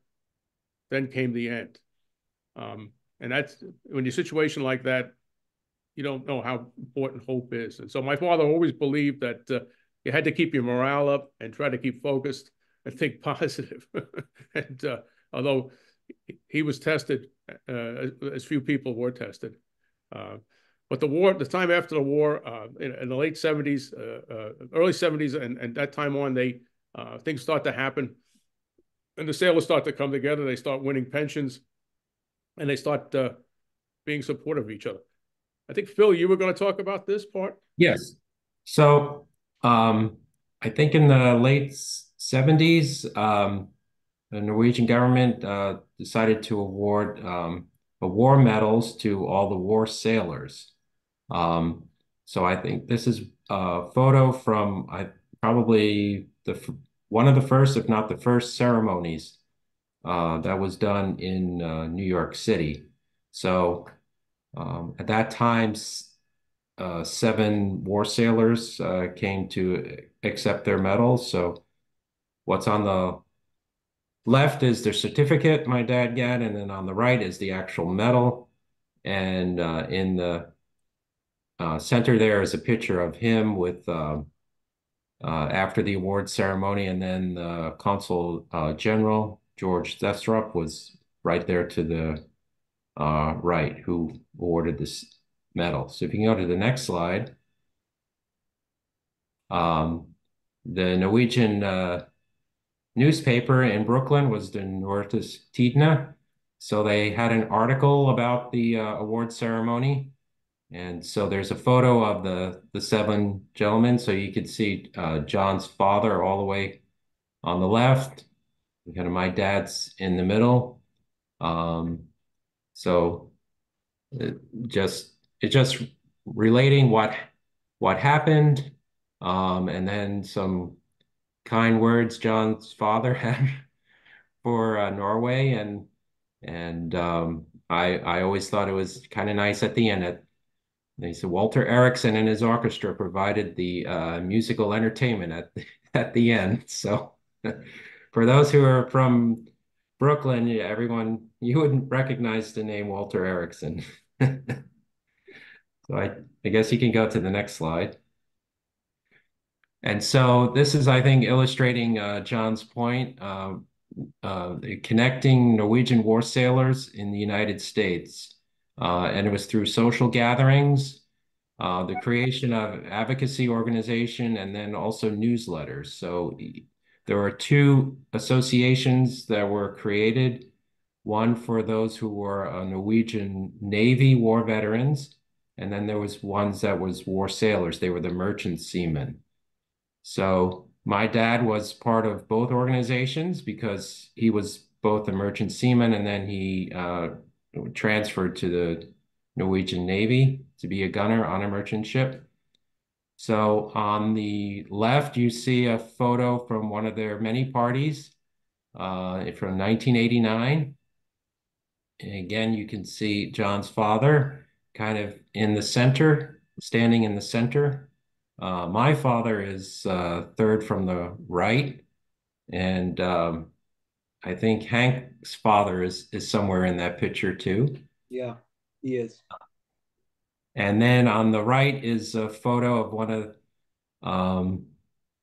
then came the end. Um, and that's when you're a situation like that, you don't know how important hope is. And so my father always believed that uh, you had to keep your morale up and try to keep focused and think positive. and uh, although he was tested, uh, as few people were tested. Uh, but the war, the time after the war, uh, in, in, the late 70s, uh, uh, early 70s, and, and that time on, they things start to happen. And the sailors start to come together. They start winning pensions and they start uh, being supportive of each other. I think Phil, you were going to talk about this part. Yes. So um, I think in the late 70s, um, the Norwegian government uh, decided to award um, war medals to all the war sailors. Um, so I think this is a photo from I probably the one of the first, if not the first, ceremonies uh, that was done in uh, New York City. So um, at that time, uh, seven war sailors uh, came to accept their medals. So what's on the left is their certificate my dad got, and then on the right is the actual medal. And uh, in the uh, center there is a picture of him with um, after the award ceremony, and then the consul general George Thestrup was right there to the uh, right, who awarded this medal. So if you can go to the next slide. Um, the Norwegian uh, newspaper in Brooklyn was the Nordisk Tidende. So they had an article about the uh, award ceremony. And so there's a photo of the, the seven gentlemen. So you could see uh, John's father all the way on the left, kind of my dad's in the middle. Um, so it just it just relating what what happened, um, and then some kind words John's father had for uh, Norway, and and um, I I always thought it was kind of nice at the end they said Walter Erickson and his orchestra provided the uh, musical entertainment at at the end. So for those who are from Brooklyn, everyone you wouldn't recognize the name Walter Erickson. so I, I guess you can go to the next slide. And so this is, I think, illustrating uh, John's point, uh, uh, connecting Norwegian war sailors in the United States. Uh, and it was through social gatherings, uh, the creation of advocacy organization, and then also newsletters. So there were two associations that were created, one for those who were uh, Norwegian Navy war veterans, and then there was ones that was war sailors. They were the merchant seamen. So my dad was part of both organizations because he was both a merchant seaman and then he uh, transferred to the Norwegian Navy to be a gunner on a merchant ship. So on the left, you see a photo from one of their many parties uh, from 1989. And again, you can see John's father kind of in the center, standing in the center. Uh, my father is uh, third from the right. And um, I think Hank's father is, is somewhere in that picture too. Yeah, he is. And then on the right is a photo of one of um,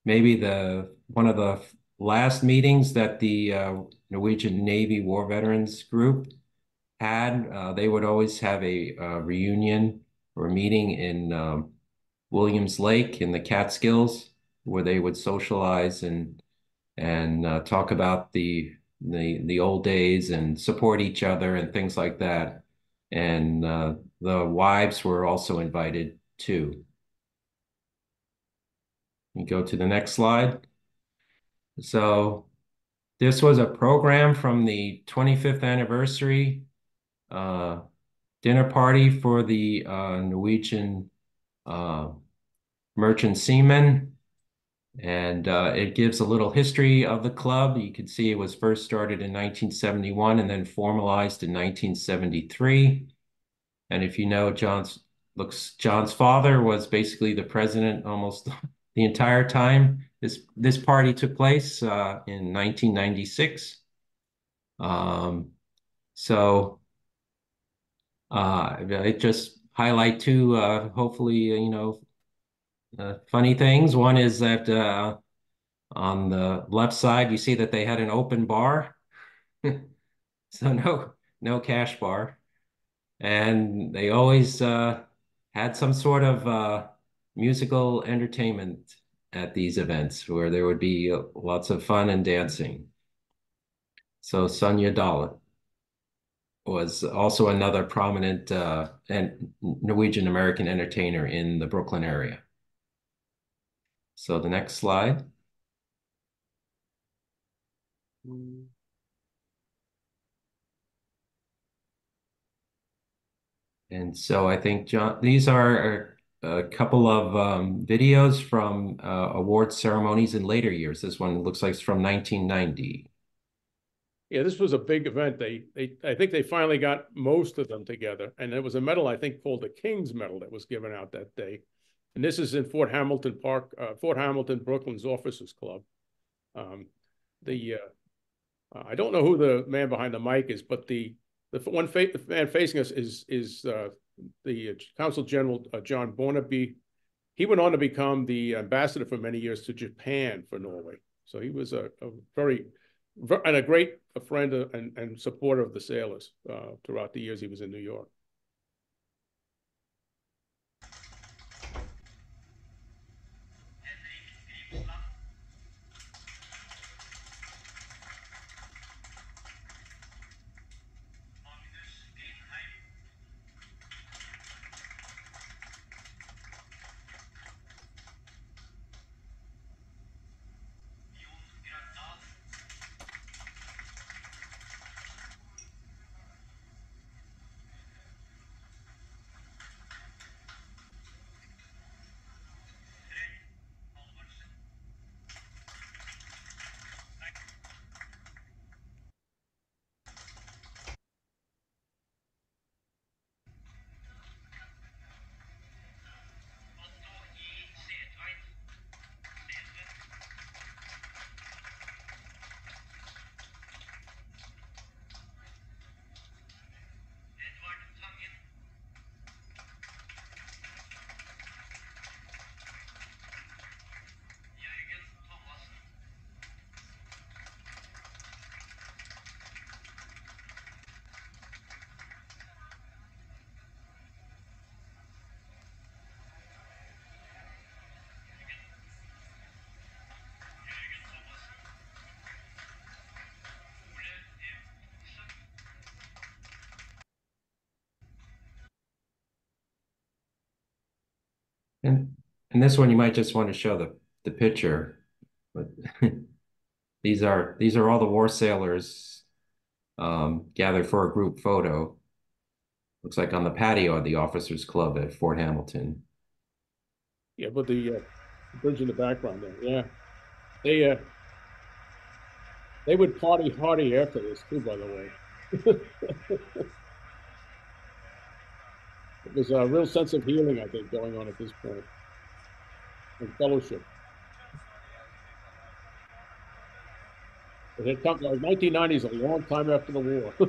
maybe the one of the last meetings that the uh, Norwegian Navy War Veterans Group had. Uh, they would always have a, a reunion or a meeting in um, Williams Lake in the Catskills, where they would socialize and and uh, talk about the the the old days and support each other and things like that. And uh, the wives were also invited too. We go to the next slide. So this was a program from the 25th anniversary uh, dinner party for the uh, Norwegian uh, merchant seamen. And uh, it gives a little history of the club. You can see it was first started in 1971 and then formalized in 1973. And if you know, John's looks John's father was basically the president almost the entire time this this party took place uh, in 1996. Um, so uh, I just highlight two, uh, hopefully, you know, uh, funny things. One is that uh, on the left side, you see that they had an open bar. so no, no cash bar. And they always uh, had some sort of uh, musical entertainment at these events where there would be lots of fun and dancing. So Sonja Dahle was also another prominent uh, and Norwegian American entertainer in the Brooklyn area. So the next slide. And so I think John, these are a couple of um, videos from uh, award ceremonies in later years. This one looks like it's from 1990. Yeah, this was a big event. They, they, I think they finally got most of them together, and there was a medal I think called the King's Medal that was given out that day. And this is in Fort Hamilton Park, uh, Fort Hamilton, Brooklyn's Officers Club. Um, the uh, I don't know who the man behind the mic is, but the the one fa the man facing us is is uh, the Consul General uh, John Bornaby. He went on to become the ambassador for many years to Japan for Norway. So he was a, a very and a great friend and, and supporter of the sailors uh, throughout the years he was in New York. And this one you might just want to show the the picture, but these are these are all the war sailors um, gathered for a group photo. Looks like on the patio of the Officers Club at Fort Hamilton. Yeah, but the uh, bridge in the background there. Yeah, they uh, they would party hardy after this too. By the way, there's a real sense of healing, I think, going on at this point, and fellowship. It had come like 1990 is a long time after the war.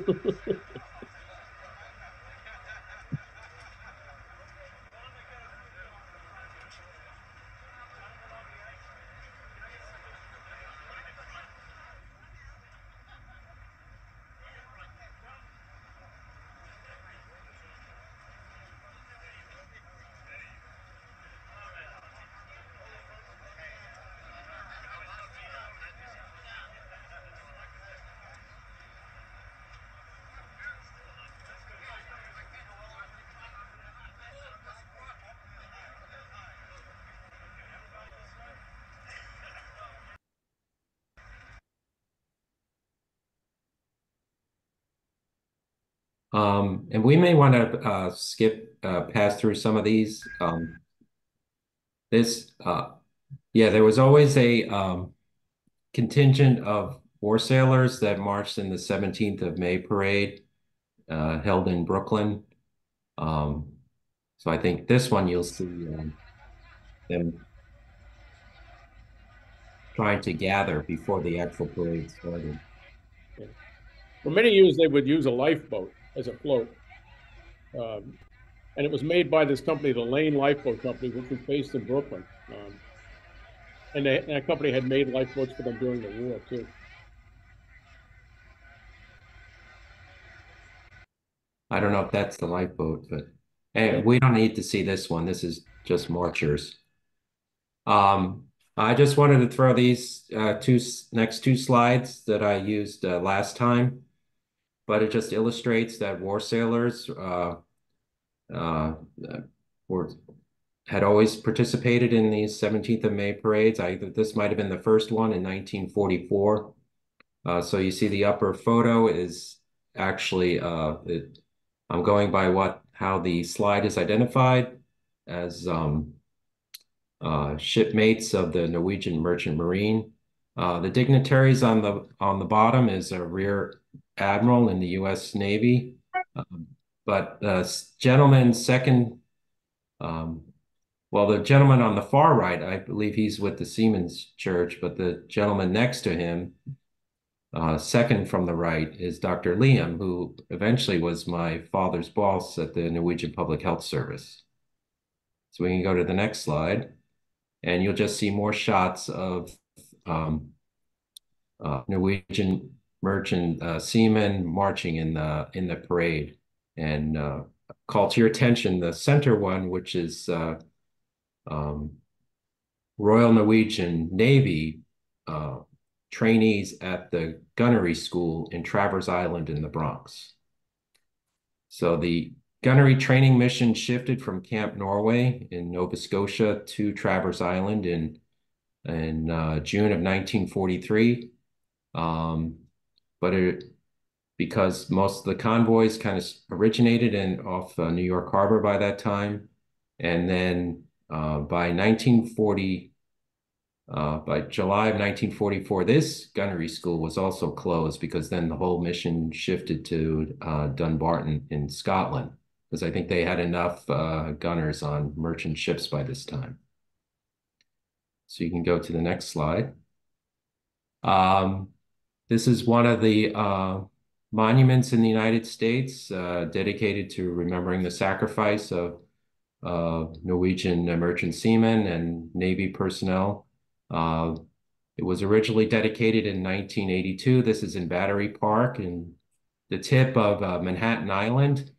Um, and we may want to uh, skip uh, pass through some of these. Um, this, uh, yeah, there was always a um, contingent of war sailors that marched in the 17th of May parade uh, held in Brooklyn. Um, so I think this one you'll see um, them trying to gather before the actual parade started. For many years, they would use a lifeboat as a float. Um, and it was made by this company, the Lane Lifeboat Company, which was based in Brooklyn. Um, and they, that company had made lifeboats for them during the war too. I don't know if that's the lifeboat, but hey, we don't need to see this one. This is just marchers. Um, I just wanted to throw these uh, two next two slides that I used uh, last time but it just illustrates that war sailors uh, uh, were had always participated in these 17th of May parades. I this might have been the first one in 1944. Uh, so you see the upper photo is actually uh, it, I'm going by what how the slide is identified as um, uh, shipmates of the Norwegian Merchant Marine. Uh, the dignitaries on the on the bottom is a rear admiral in the U.S. Navy. Um, but the gentleman second, um, well, the gentleman on the far right, I believe he's with the Seamen's Church, but the gentleman next to him, uh, second from the right, is Dr. Liam, who eventually was my father's boss at the Norwegian Public Health Service. So we can go to the next slide, and you'll just see more shots of um, uh, Norwegian merchant uh, seamen marching in the in the parade and uh, call to your attention the center one, which is uh, um, Royal Norwegian Navy uh, trainees at the gunnery school in Travers Island in the Bronx. So the gunnery training mission shifted from Camp Norway in Nova Scotia to Travers Island in in uh, June of 1943. Um, but it, because most of the convoys kind of originated in off uh, New York Harbor by that time, and then uh, by 1940, uh, by July of 1944, this gunnery school was also closed because then the whole mission shifted to uh, Dumbarton in Scotland because I think they had enough uh, gunners on merchant ships by this time. So you can go to the next slide. Um, this is one of the uh, monuments in the United States uh, dedicated to remembering the sacrifice of uh, Norwegian merchant seamen and Navy personnel. Uh, it was originally dedicated in 1982. This is in Battery Park in the tip of uh, Manhattan Island.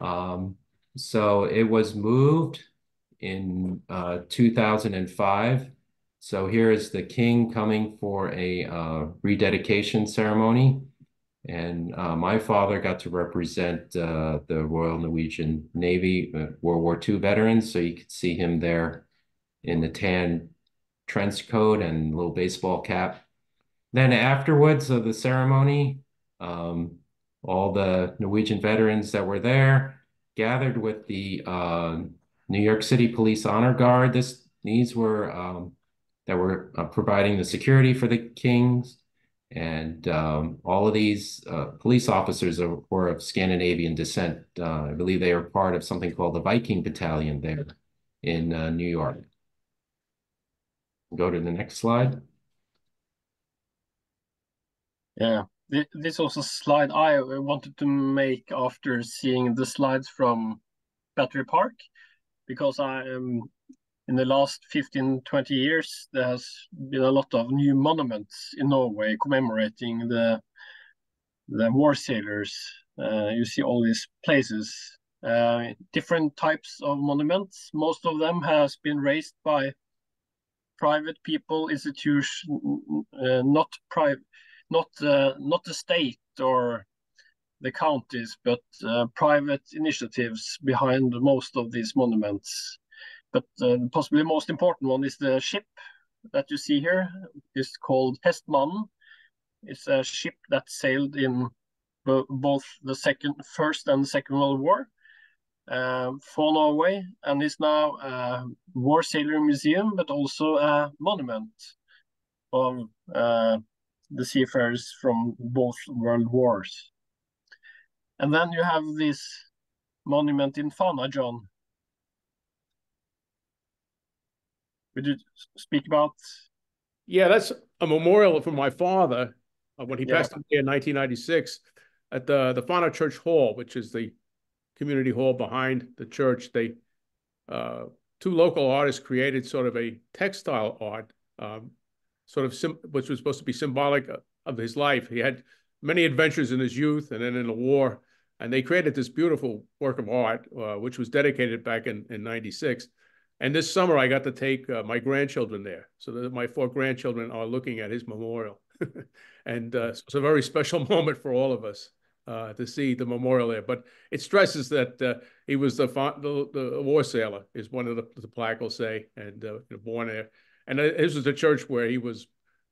Um, so it was moved in uh, 2005 so here is the king coming for a uh, rededication ceremony. And uh, my father got to represent uh, the Royal Norwegian Navy uh, World War II veterans. So you could see him there in the tan trench coat and little baseball cap. Then afterwards of the ceremony, um, all the Norwegian veterans that were there gathered with the uh, New York City Police Honor Guard. This these were um, that were uh, providing the security for the kings, and um, all of these uh, police officers are, were of Scandinavian descent. Uh, I believe they are part of something called the Viking Battalion there in uh, New York. Go to the next slide. Yeah, this was a slide I wanted to make after seeing the slides from Battery Park, because I am in the last 15, 20 years, there has been a lot of new monuments in Norway commemorating the the war sailors. Uh, you see all these places, uh, different types of monuments. Most of them has been raised by private people, institution, uh, not private, not uh, not the state or the counties, but uh, private initiatives behind most of these monuments. But uh, possibly most important one is the ship that you see here. It's called Hestmannen. It's a ship that sailed in both the second, first and the second World War uh, for Norway, and is now a war sailor museum, but also a monument of uh, the seafarers from both world wars. And then you have this monument in Fana, John. Would you speak about? Yeah, that's a memorial for my father uh, when he yeah. passed away in 1996 at the the Fana Church Hall, which is the community hall behind the church. They uh, two local artists created sort of a textile art um, sort of which was supposed to be symbolic of his life. He had many adventures in his youth and then in the war, and they created this beautiful work of art, uh, which was dedicated back in in '96. And this summer, I got to take uh, my grandchildren there, so that my four grandchildren are looking at his memorial, and uh, it's a very special moment for all of us. Uh, to see the memorial there. But it stresses that uh, he was the, the, the war sailor, is one of the, the plaque will say, and uh, born there. And this was the church where he was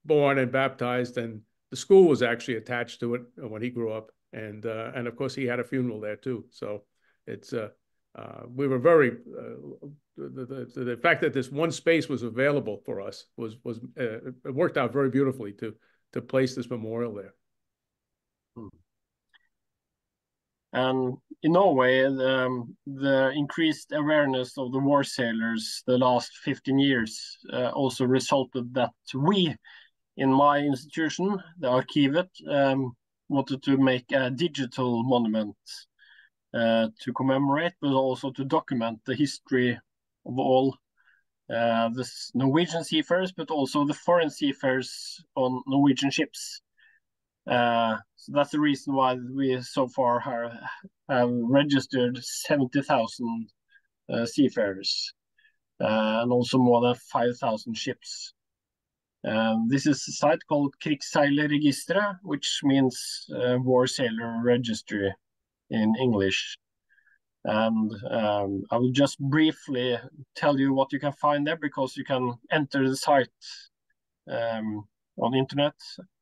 born and baptized, and the school was actually attached to it when he grew up. And uh, and of course, he had a funeral there too. So it's uh, we were very uh, the, the, the fact that this one space was available for us was was uh, it worked out very beautifully to to place this memorial there. Hmm. And in Norway, the, um, the, increased awareness of the war sailors the last 15 years uh, also resulted that we, in my institution, the Arkivet, um, wanted to make a digital monument to commemorate, but also to document the history of all uh, the Norwegian seafarers, but also the foreign seafarers on Norwegian ships. Uh, so that's the reason why we so far have, have registered 70,000 uh, seafarers uh, and also more than 5,000 ships. Um, this is a site called Krigsseilerregisteret, which means War Sailor Registry in English. And um, I will just briefly tell you what you can find there because you can enter the site um, on internet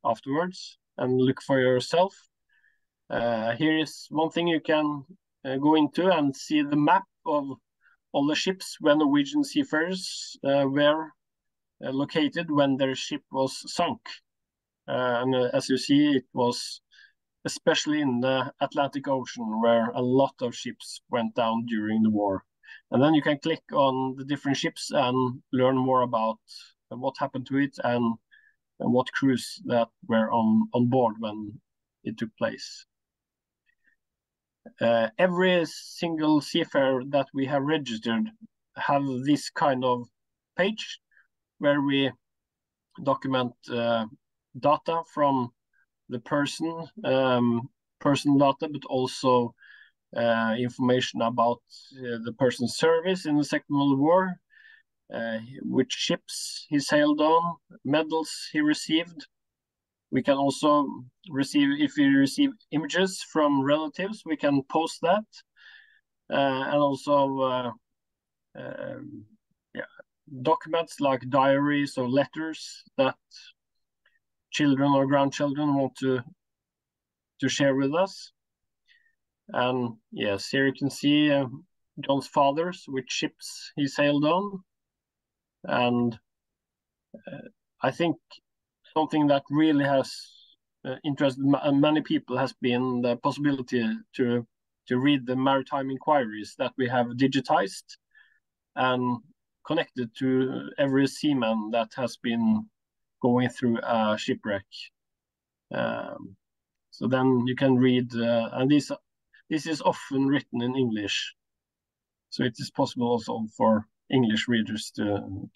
afterwards and look for yourself. Uh, here is one thing you can uh, go into and see the map of all the ships when Norwegian seafarers uh, were uh, located when their ship was sunk. Uh, and uh, as you see, it was especially in the Atlantic Ocean where a lot of ships went down during the war. And then you can click on the different ships and learn more about what happened to it and and what crews that were on, on board when it took place. Uh, every single seafarer that we have registered have this kind of page where we document uh, data from the person, um, person data, but also uh, information about uh, the person's service in the Second World War, uh, which ships he sailed on, medals he received. We can also receive, if we receive images from relatives, we can post that. Uh, and also, uh, um, yeah, documents like diaries or letters that children or grandchildren want to to share with us. And yes, here you can see uh, John's father's, which ships he sailed on. And uh, I think something that really has uh, interested many people has been the possibility to to read the maritime inquiries that we have digitized and connected to every seaman that has been going through a shipwreck. Um, so then you can read, uh, and this this is often written in English, so it is possible also for English readers to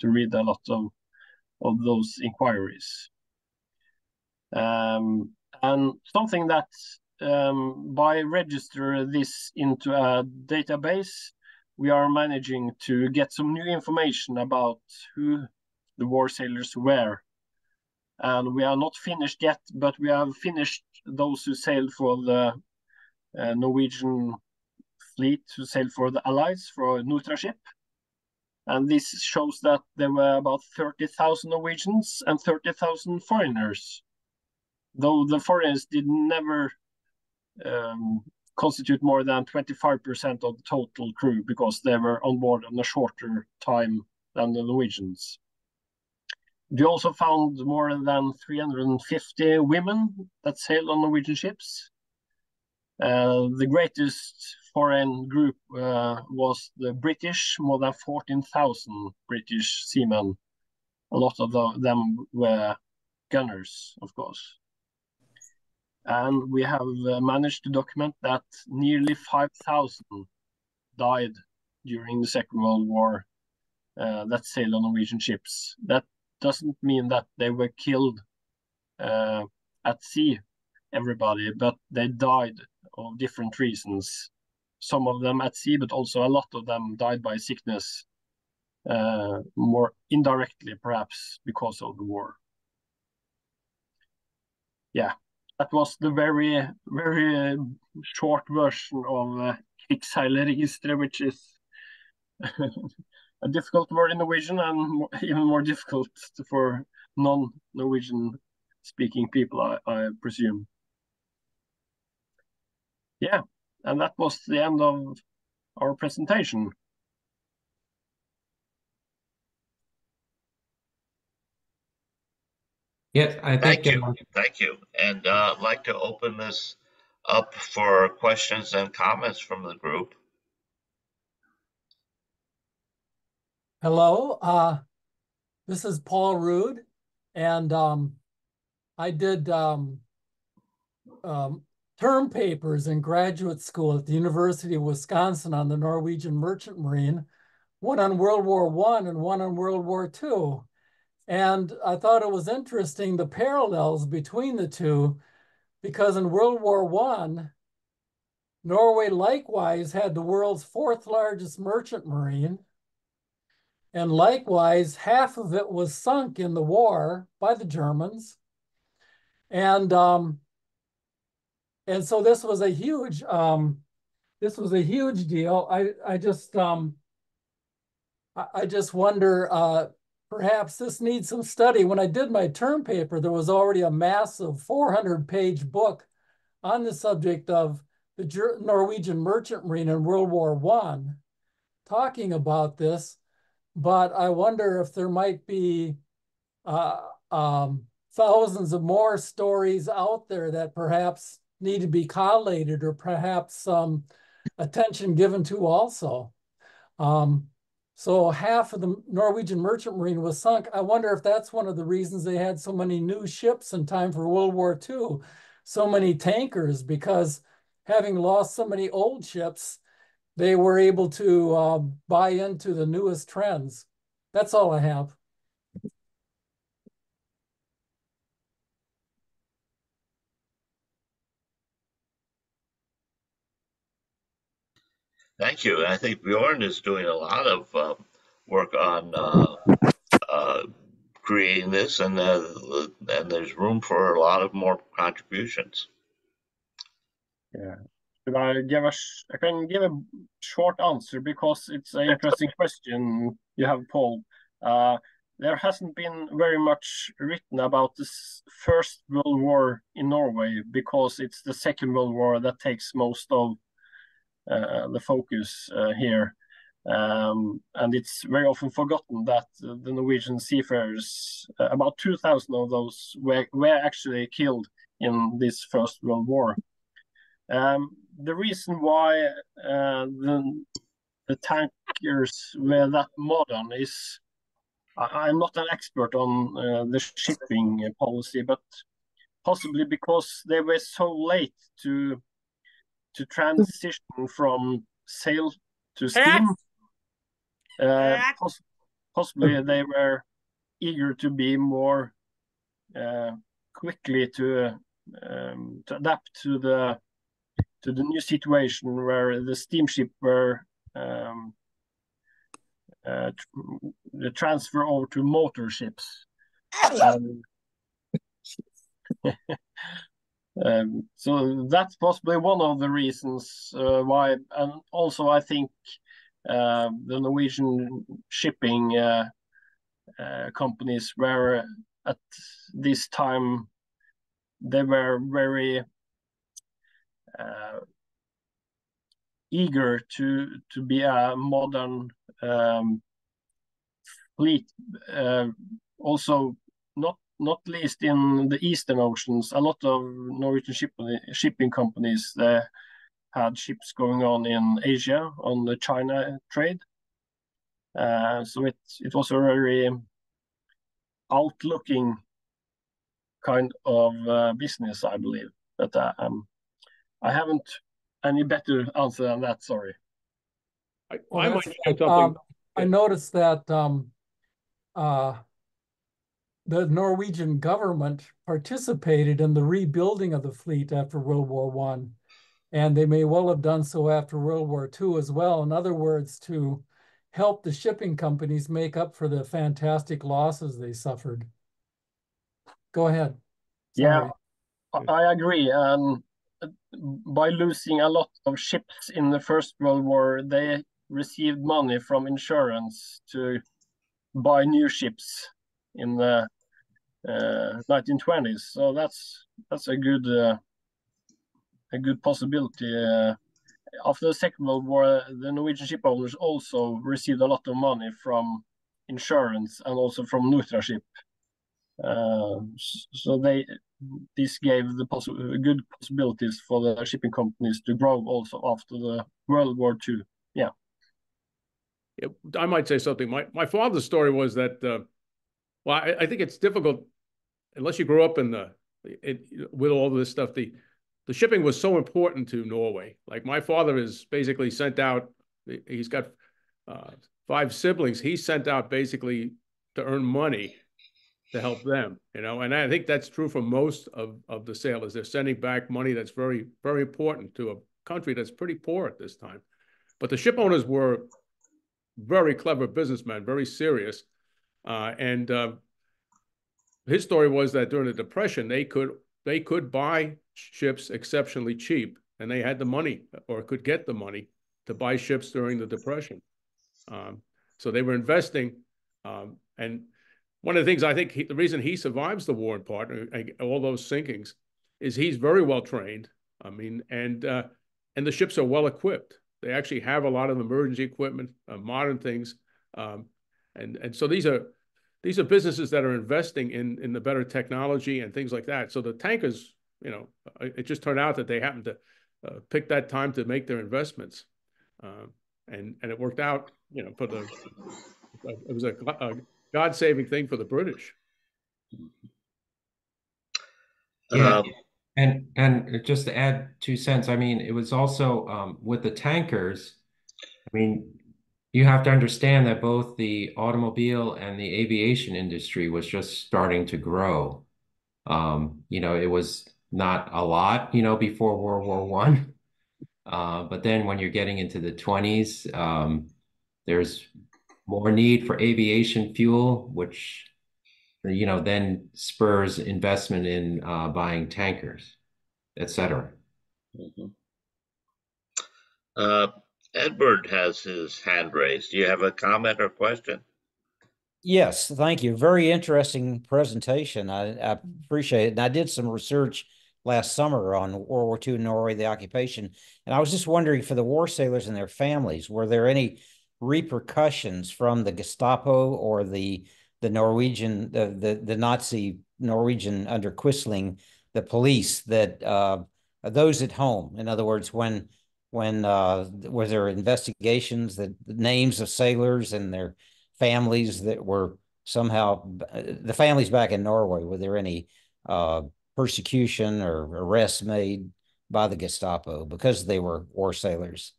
to read a lot of of those inquiries. Um, and something that um, by register this into a database, we are managing to get some new information about who the war sailors were. And we are not finished yet, but we have finished those who sailed for the uh, Norwegian fleet, who sailed for the Allies, for Nortraship. And this shows that there were about 30,000 Norwegians and 30,000 foreigners. Though the foreigners did never um, constitute more than 25% of the total crew because they were on board on a shorter time than the Norwegians. We also found more than 350 women that sailed on Norwegian ships. Uh, the greatest foreign group uh, was the British, more than 14,000 British seamen. A lot of the, them were gunners, of course. And we have uh, managed to document that nearly 5,000 died during the Second World War uh, that sailed on Norwegian ships. That doesn't mean that they were killed uh, at sea, everybody, but they died of different reasons. Some of them at sea, but also a lot of them died by sickness, uh, more indirectly, perhaps because of the war. Yeah, that was the very, very short version of uh, which is a difficult word in Norwegian and even more difficult for non-Norwegian speaking people, I, I, presume. Yeah, and that was the end of our presentation. Yes, I. Thank you. Uh, Thank you. And uh, I'd like to open this up for questions and comments from the group. Hello, uh, this is Paul Rude, and um, I did um, um, term papers in graduate school at the University of Wisconsin on the Norwegian Merchant Marine, one on World War One and one on World War Two. And I thought it was interesting the parallels between the two, because in World War One, Norway likewise had the world's fourth largest merchant marine and likewise, half of it was sunk in the war by the Germans. And um, and so this was a huge um, this was a huge deal. I I just um, I, I just wonder uh, perhaps this needs some study. When I did my term paper, there was already a massive 400 page book on the subject of the Norwegian merchant marine in World War One, talking about this but I wonder if there might be uh, um, thousands of more stories out there that perhaps need to be collated or perhaps some attention given to also. Um, so half of the Norwegian merchant marine was sunk. I wonder if that's one of the reasons they had so many new ships in time for World War II, so many tankers, because having lost so many old ships, they were able to uh, buy into the newest trends. That's all I have. Thank you. I think Bjorn is doing a lot of uh, work on uh, uh, creating this, and uh, and there's room for a lot of more contributions. Yeah, should I give a I can give a short answer because it's an interesting question you have, Paul. Uh, there hasn't been very much written about this First World War in Norway because it's the Second World War that takes most of uh, the focus uh, here. Um, and it's very often forgotten that the Norwegian seafarers, uh, about 2,000 of those were, were actually killed in this First World War. Um, the reason why uh, the, the tankers were that modern is I, am not an expert on uh, the shipping policy, but possibly because they were so late to to transition from sail to steam. Uh, poss possibly they were eager to be more uh, quickly to um, to adapt to the to the new situation where the steamship were um, uh, the transfer over to motor ships. Um, um, so that's possibly one of the reasons uh, why, and also I think uh, the Norwegian shipping uh, uh companies were at this time they were very eager to to be a modern um, fleet. Uh, also, not not least in the eastern oceans, a lot of Norwegian ship, shipping companies they had ships going on in Asia on the China trade. Uh, so it it was a very outlooking kind of uh, business, I believe. But uh, um, I haven't any better answer than that. Sorry. I, Well, I might add something. um, I noticed that um, uh, the Norwegian government participated in the rebuilding of the fleet after World War One, and they may well have done so after World War Two as well. In other words, to help the shipping companies make up for the fantastic losses they suffered. Go ahead. Yeah, Sorry. I I agree. Um, by losing a lot of ships in the First World War, they received money from insurance to buy new ships in the uh, 1920s. So that's that's a good uh, a good possibility. Uh, after the Second World War, the Norwegian ship owners also received a lot of money from insurance and also from Nortraship. Uh, so they this gave the possi good possibilities for the shipping companies to grow also after the World War II. Yeah. I might say something. My my father's story was that, uh, well, I, I think it's difficult unless you grew up in the it, with all this stuff. The the shipping was so important to Norway. Like my father is basically sent out. He's got uh, five siblings. He sent out basically to earn money to help them. You know, and I think that's true for most of of the sailors. They're sending back money that's very very important to a country that's pretty poor at this time. But the ship owners were very clever businessmen, very serious. Uh, and uh, his story was that during the Depression, they could they could buy ships exceptionally cheap, and they had the money or could get the money to buy ships during the Depression. Um, so they were investing. Um, and one of the things I think he, the reason he survives the war in part, all those sinkings, is he's very well trained. I mean, and uh, and the ships are well equipped. They actually have a lot of emergency equipment, uh, modern things, um, and and so these are these are businesses that are investing in in the better technology and things like that. So the tankers, you know, uh, it just turned out that they happened to uh, pick that time to make their investments, uh, and and it worked out. You know, for the it was a, a God saving thing for the British. Yeah. Um, and and just to add two cents, I mean, it was also um, with the tankers. I mean, you have to understand that both the automobile and the aviation industry was just starting to grow. Um, you know, it was not a lot, you know, before World War One, uh, but then when you're getting into the 20s, um, there's more need for aviation fuel, which you know, then spurs investment in uh, buying tankers, et cetera. Mm-hmm. Uh, Edward has his hand raised. Do you have a comment or question? Yes, thank you. Very interesting presentation. I, I appreciate it. And I did some research last summer on World War II Norway, the occupation. And I was just wondering for the war sailors and their families, were there any repercussions from the Gestapo or the the Norwegian, the the, the Nazi Norwegian under Quisling, the police that uh, those at home? In other words, when when uh, were there investigations that the names of sailors and their families that were somehow the families back in Norway? Were there any uh, persecution or arrests made by the Gestapo because they were war sailors?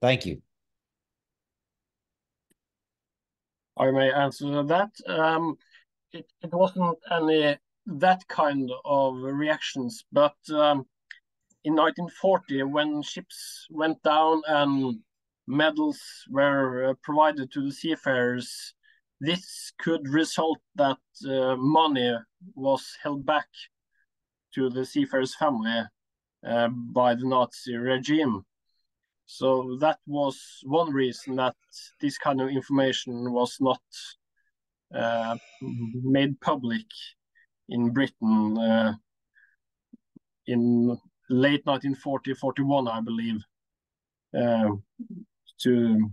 Thank you. I may answer that. Um, it, it wasn't any that kind of reactions, but um, in 1940, when ships went down and medals were uh, provided to the seafarers, this could result that uh, money was held back to the seafarers' family uh, by the Nazi regime. So that was one reason that this kind of information was not uh, made public in Britain uh, in late 1940-41, I believe, uh, to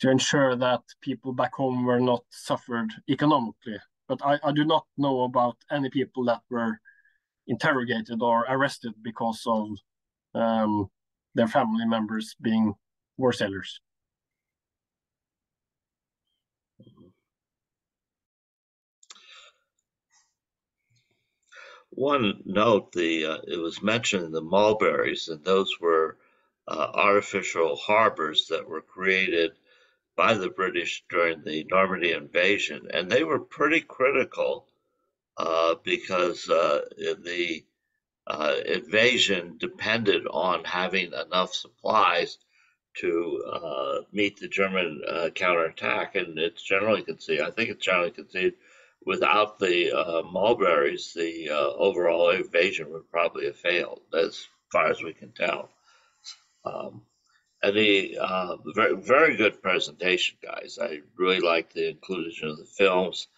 to ensure that people back home were not suffered economically. But I, I do not know about any people that were interrogated or arrested because of um, their family members being war sailors. One note: the uh, it was mentioned the mulberries, and those were uh, artificial harbors that were created by the British during the Normandy invasion, and they were pretty critical uh, because uh, the uh, invasion depended on having enough supplies to uh, meet the German uh, counterattack, and it's generally conceded. I think it's generally conceded without the uh, mulberries, the uh, overall invasion would probably have failed, as far as we can tell. Um, and the uh, very very good presentation, guys. I really like the inclusion of the films,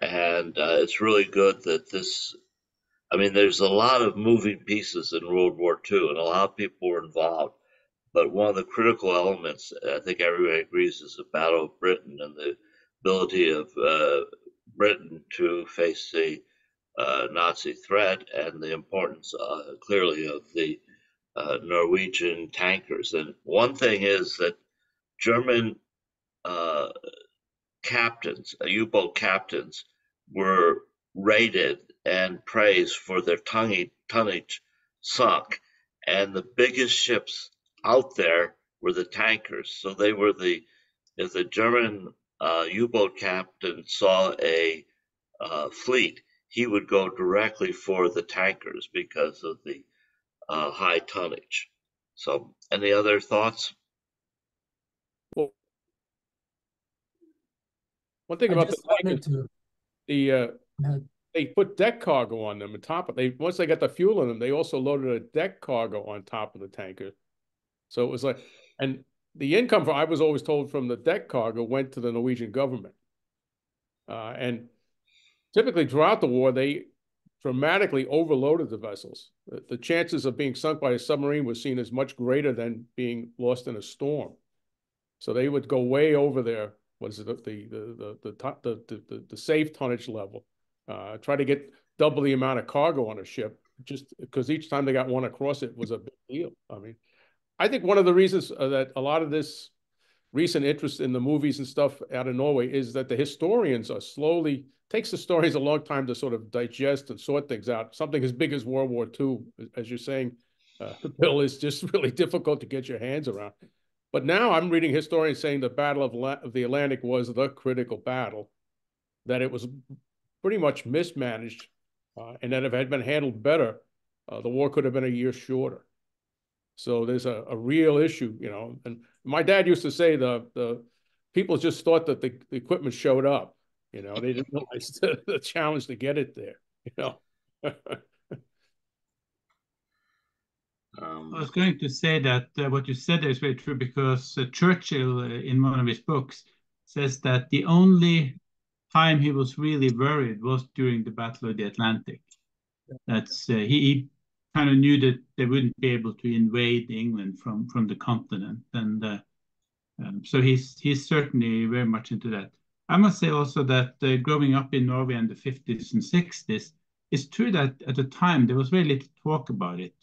and uh, it's really good that this. I mean, there's a lot of moving pieces in World War II, and a lot of people were involved. But one of the critical elements, I think everybody agrees, is the Battle of Britain and the ability of uh, Britain to face the uh, Nazi threat and the importance, uh, clearly, of the uh, Norwegian tankers. And one thing is that German uh, captains, uh, U-boat captains, were rated and praised for their tonnage sunk, and the biggest ships out there were the tankers. So they were the if the German uh, U-boat captain saw a uh, fleet, he would go directly for the tankers because of the uh, high tonnage. So, any other thoughts? Well, one thing about the tankers, to... the uh, they put deck cargo on them on top of they once they got the fuel in them, they also loaded a deck cargo on top of the tanker. So it was like, and the income for I was always told from the deck cargo went to the Norwegian government. Uh, and typically throughout the war, they dramatically overloaded the vessels. The, the, chances of being sunk by a submarine was seen as much greater than being lost in a storm. So they would go way over there. Was the the the the the, the, the, the safe tonnage level? Uh, try to get double the amount of cargo on a ship, just because each time they got one across it was a big deal. I mean, I think one of the reasons uh, that a lot of this recent interest in the movies and stuff out of Norway is that the historians are slowly takes the stories a long time to sort of digest and sort things out. Something as big as World War II, as you're saying, uh, Bill, is just really difficult to get your hands around. But now I'm reading historians saying the Battle of, La of the Atlantic was the critical battle, that it was pretty much mismanaged, uh, and that if it had been handled better, uh, the war could have been a year shorter. So there's a, a real issue, you know. And my dad used to say the the people just thought that the, the equipment showed up. You know, they didn't realize the, the challenge to get it there. You know. um, I was going to say that uh, what you said is very true because uh, Churchill, uh, in one of his books, says that the only time he was really worried was during the Battle of the Atlantic. That's uh, he, he kind of knew that they wouldn't be able to invade England from from the continent, and uh, um, so he's he's certainly very much into that. I must say also that uh, growing up in Norway in the 50s and 60s, it's true that at the time there was very little talk about it.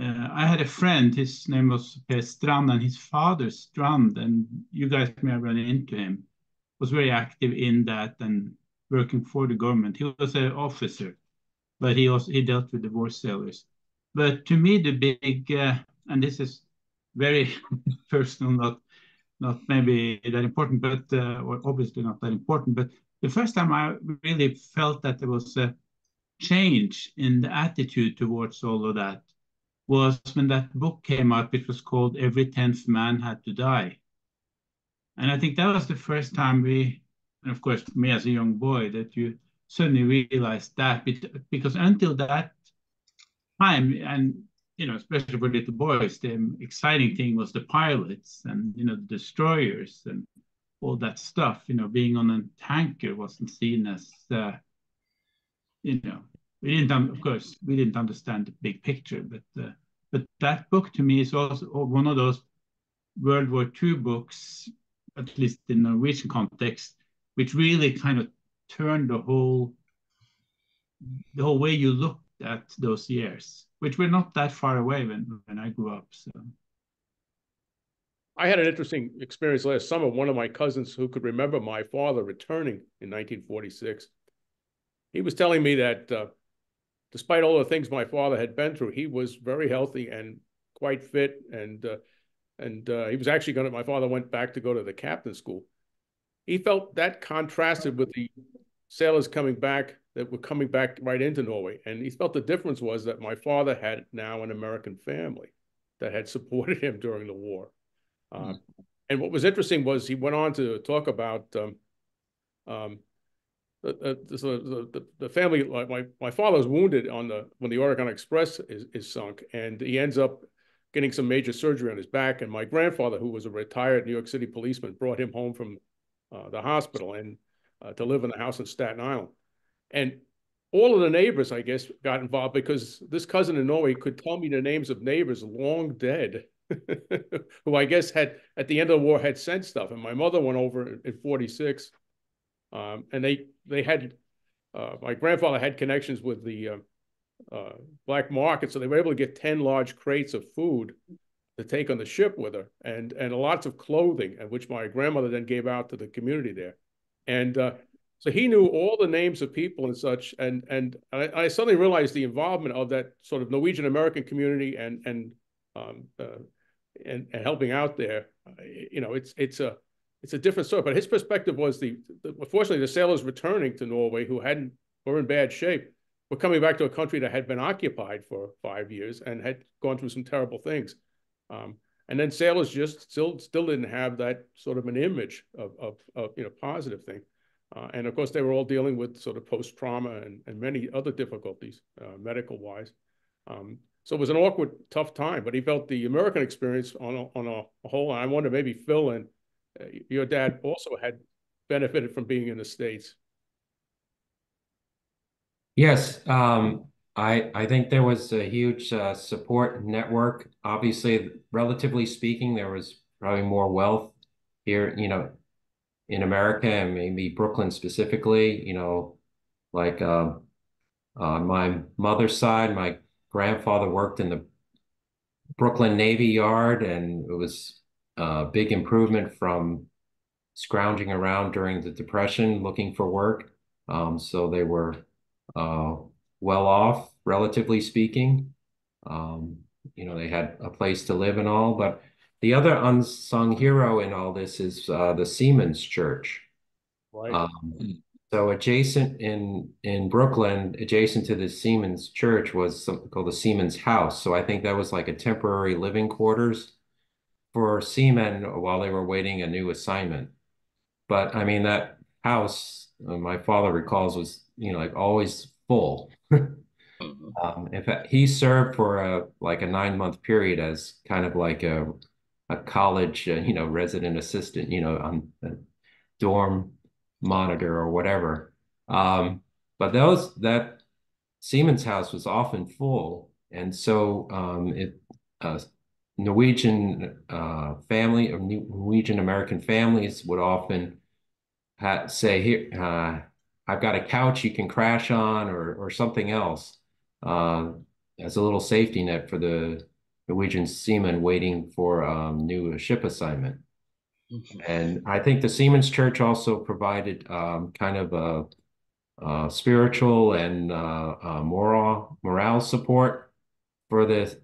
Uh, I had a friend, his name was Per Strand, and his father, Strand, and you guys may have run into him, was very active in that and working for the government. He was an officer, but he also he dealt with divorce sailors. But to me, the big, uh, and this is very personal, not not maybe that important, but uh, or obviously not that important. But the first time I really felt that there was a change in the attitude towards all of that was when that book came out, which was called Every Tenth Man Had to Die. And I think that was the first time we, and of course, me as a young boy, that you suddenly realized that because until that time, and you know, especially for little boys, the exciting thing was the pilots and you know, the destroyers and all that stuff. You know, being on a tanker wasn't seen as, uh, you know, we didn't, of course, we didn't understand the big picture, but uh, but that book to me is also one of those World War II books, at least in the Norwegian context, which really kind of turned the whole the whole way you looked at those years, which were not that far away when when I grew up. So. I had an interesting experience last summer. One of my cousins who could remember my father returning in 1946, he was telling me that uh, despite all the things my father had been through, he was very healthy and quite fit. And uh, and uh, he was actually going to. My father went back to go to the captain school. He felt that contrasted with the sailors coming back that were coming back right into Norway, and he felt the difference was that my father had now an American family that had supported him during the war. Mm. and what was interesting was he went on to talk about um, um, the, the, the, the family, like my, my father was wounded on the, when the Oregon Express is, is sunk and he ends up getting some major surgery on his back. And my grandfather, who was a retired New York City policeman, brought him home from uh, the hospital and uh, to live in the house in Staten Island. And all of the neighbors, I guess, got involved because this cousin in Norway could tell me the names of neighbors long dead, who I guess had at the end of the war had sent stuff. And my mother went over in 46 um, and they they had uh, my grandfather had connections with the uh, black market, so they were able to get ten large crates of food to take on the ship with her, and and lots of clothing, which my grandmother then gave out to the community there, and uh, so he knew all the names of people and such, and and I, I suddenly realized the involvement of that sort of Norwegian American community and and um, uh, and, and helping out there. You know, it's it's a it's a different story. But his perspective was the, the unfortunately the sailors returning to Norway who hadn't were in bad shape were coming back to a country that had been occupied for five years and had gone through some terrible things. Um, and then sailors just still still didn't have that sort of an image of, of, of you know positive thing. Uh, and of course, they were all dealing with sort of post trauma and, and many other difficulties, uh, medical wise. Um, so it was an awkward, tough time. But he felt the American experience on a, on a whole. I wonder maybe Phil and uh, your dad also had benefited from being in the States. Yes, um, I I think there was a huge uh, support network. Obviously, relatively speaking, there was probably more wealth here, you know, in America and maybe Brooklyn specifically. You know, like uh, on my mother's side, my grandfather worked in the Brooklyn Navy Yard, and it was a big improvement from scrounging around during the Depression looking for work. Um, so they were uh, well off, relatively speaking. Um, you know, they had a place to live and all. But the other unsung hero in all this is uh, the Seamen's Church. Right. Um, so adjacent in in Brooklyn, adjacent to the Seamen's Church, was something called the Seamen's House. So I think that was like a temporary living quarters for seamen while they were waiting a new assignment. But I mean, that house, uh, my father recalls, was, you know, like always full. Mm-hmm. um, in fact, he served for a like a nine month period as kind of like a a college, uh, you know, resident assistant, you know, on uh, dorm monitor or whatever. Um, but those that Seamen's house was often full, and so um, it uh, Norwegian uh, family or Norwegian American families would often say, "Here, uh, I've got a couch you can crash on, or or something else," uh, as a little safety net for the Norwegian seamen waiting for um, new ship assignment. Mm-hmm. And I think the Seamen's Church also provided um, kind of a, a spiritual and uh, uh, moral morale support for the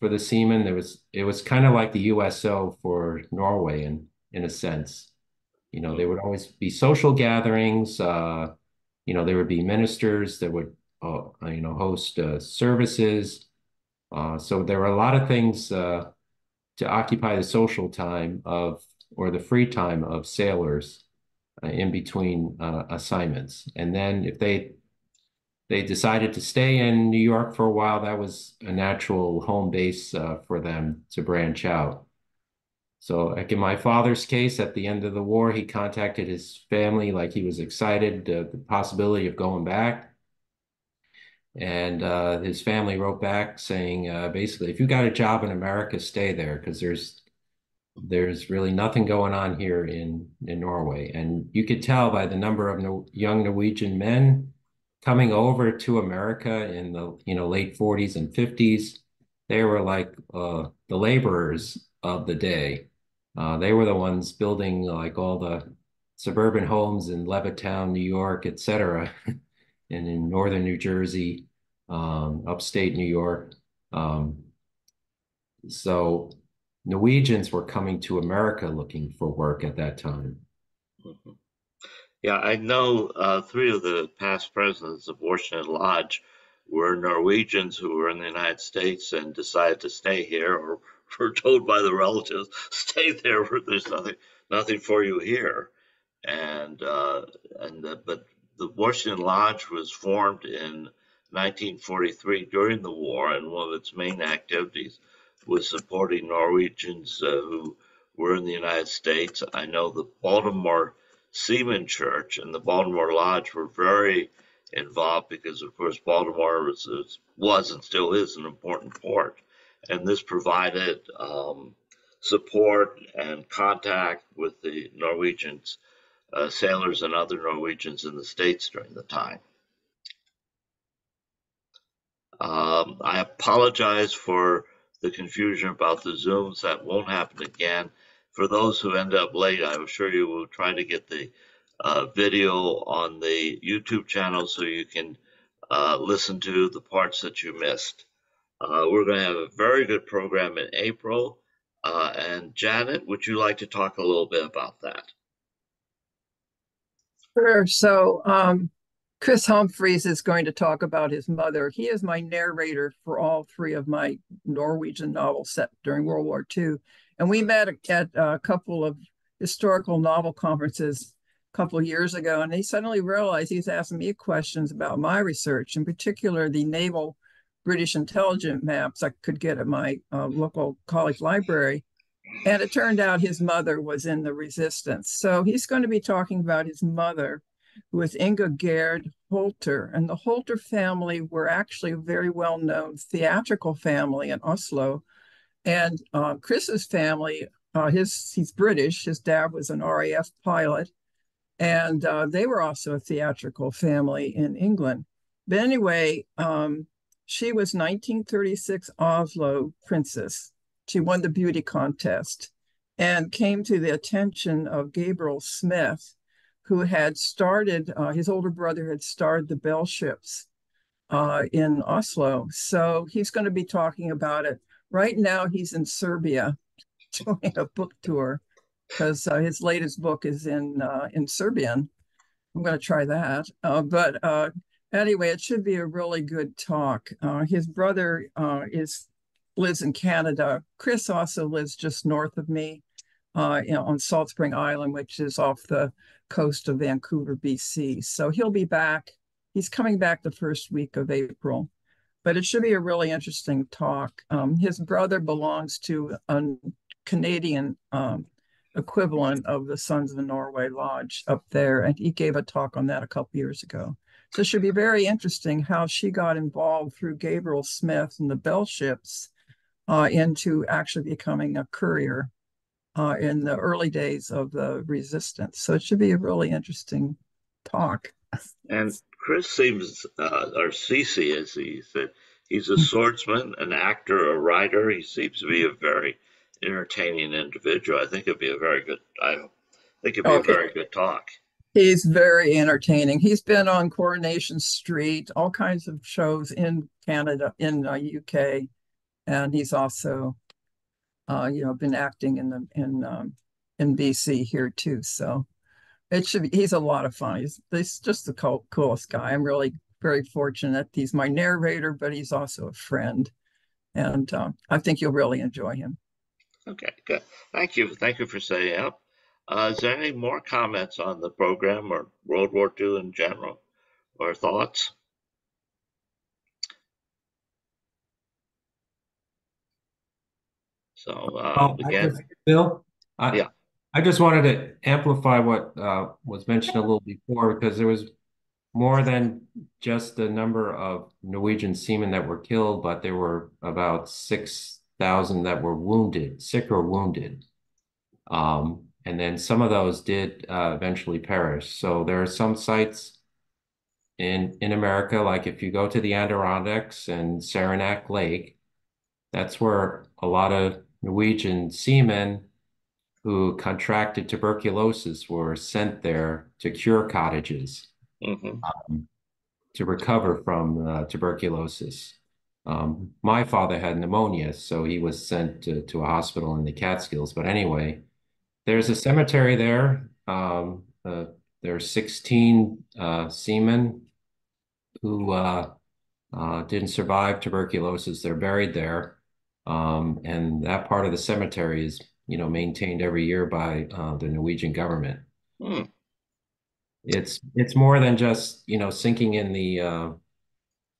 for the seamen. There was it was kind of like the USO for Norway in in a sense. You know, there would always be social gatherings. Uh, you know, there would be ministers that would uh, you know host uh, services. Uh, so there were a lot of things uh, to occupy the social time of or the free time of sailors uh, in between uh, assignments. And then if they they decided to stay in New York for a while, that was a natural home base uh, for them to branch out. So, like in my father's case, at the end of the war, he contacted his family, like he was excited uh, the possibility of going back. And uh, his family wrote back saying, uh, basically, if you got a job in America, stay there because there's there's really nothing going on here in in Norway, and you could tell by the number of no, young Norwegian men coming over to America in the you know late 40s and 50s. They were like uh, the laborers of the day. Uh, they were the ones building like all the suburban homes in Levittown, New York, et cetera, and in northern New Jersey, um, upstate New York. Um, so Norwegians were coming to America looking for work at that time. Mm-hmm. Yeah, I know uh, three of the past presidents of Washington Lodge were Norwegians who were in the United States and decided to stay here, or were told by the relatives, "Stay there. There's nothing, nothing for you here." And uh, and the, but the Washington Lodge was formed in 1943 during the war, and one of its main activities was supporting Norwegians uh, who were in the United States. I know the Baltimore Seaman Church and the Baltimore Lodge were very involved because, of course, Baltimore was, was and still is an important port. And this provided um, support and contact with the Norwegians, uh, sailors, and other Norwegians in the States during the time. Um, I apologize for the confusion about the Zooms. That won't happen again. For those who end up late, I assure you we'll try to get the uh, video on the YouTube channel so you can uh, listen to the parts that you missed. Uh, we're going to have a very good program in April. Uh, and Janet, would you like to talk a little bit about that? Sure. So um, Chris Humphreys is going to talk about his mother. He is my narrator for all three of my Norwegian novels set during World War II. And we met at a couple of historical novel conferences a couple of years ago, and he suddenly realized he's asking me questions about my research, in particular the naval British intelligence maps I could get at my uh, local college library. And it turned out his mother was in the resistance. So he's going to be talking about his mother with Inga Gerd Holter. And the Holter family were actually a very well known theatrical family in Oslo. And uh, Chris's family, uh, his he's British. His dad was an RAF pilot, and uh, they were also a theatrical family in England. But anyway, um, she was 1936 Oslo princess. She won the beauty contest and came to the attention of Gabriel Smith, who had started, uh, his older brother had started the Belships uh, in Oslo. So he's going to be talking about it. Right now, he's in Serbia doing a book tour because uh, his latest book is in uh, in Serbian. I'm going to try that. Uh, but uh, anyway, it should be a really good talk. his brother is lives in Canada. Chris also lives just north of me uh, you know, on Salt Spring Island, which is off the coast of Vancouver, BC. So he'll be back. He's coming back the first week of April, but it should be a really interesting talk. Um, his brother belongs to a Canadian um, equivalent of the Sons of the Norway Lodge up there. And he gave a talk on that a couple years ago. So it should be very interesting how she got involved through Gabriel Smith and the Belships uh, into actually becoming a courier uh, in the early days of the resistance. So it should be a really interesting talk. And Chris seems, uh, or Cece, as he said, he's a swordsman, an actor, a writer. He seems to be a very entertaining individual. I think it'd be a very good. I think it'd be a very good talk. He's very entertaining. He's been on Coronation Street, all kinds of shows in Canada, in uh, UK, and he's also, uh, you know, been acting in the in um, in BC here too. So it should be. He's a lot of fun. He's, he's just the cool, coolest guy. I'm really very fortunate. He's my narrator, but he's also a friend, and um, I think you'll really enjoy him. Okay, good. Thank you. Thank you for setting up. Uh, is there any more comments on the program or World War II in general, or thoughts? So uh, Oh, I again, just- Bill, I, Yeah. I just wanted to amplify what uh, was mentioned a little before because there was more than just the number of Norwegian seamen that were killed, but there were about 6,000 that were wounded, sick or wounded. Um, and then some of those did uh, eventually perish. So there are some sites in in America, like if you go to the Adirondacks and Saranac Lake, that's where a lot of Norwegian seamen who contracted tuberculosis were sent there to cure cottages mhm. um, to recover from uh, tuberculosis. Um, my father had pneumonia, so he was sent to, to a hospital in the Catskills. But anyway, there's a cemetery there. Um, uh, there are 16 uh, seamen who uh, uh, didn't survive tuberculosis. They're buried there. Um, and that part of the cemetery is, you know, maintained every year by uh, the Norwegian government. Hmm. It's it's more than just, you know, sinking in the uh,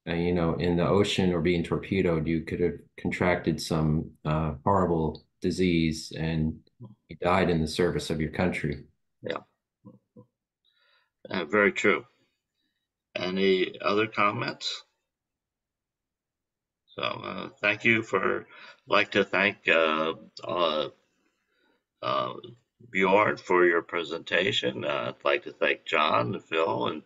uh, you know, in the ocean or being torpedoed. You could have contracted some uh, horrible disease and you died in the service of your country. Yeah. Uh, very true. Any other comments? So uh, thank you for. Like to thank uh, uh, uh, Bjorn for your presentation. Uh, I'd like to thank John, Phil, and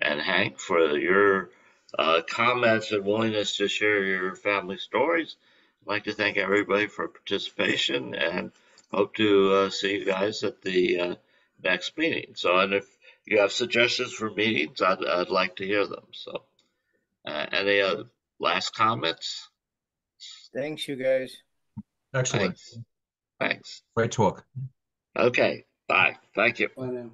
and Hank for your uh, comments and willingness to share your family stories. I'd like to thank everybody for participation and hope to uh, see you guys at the uh, next meeting. So, and if you have suggestions for meetings, I'd, I'd like to hear them. So, uh, any other last comments? Thanks, you guys. Excellent. Thanks. Great talk. Okay. Bye. Thank you. Bye now.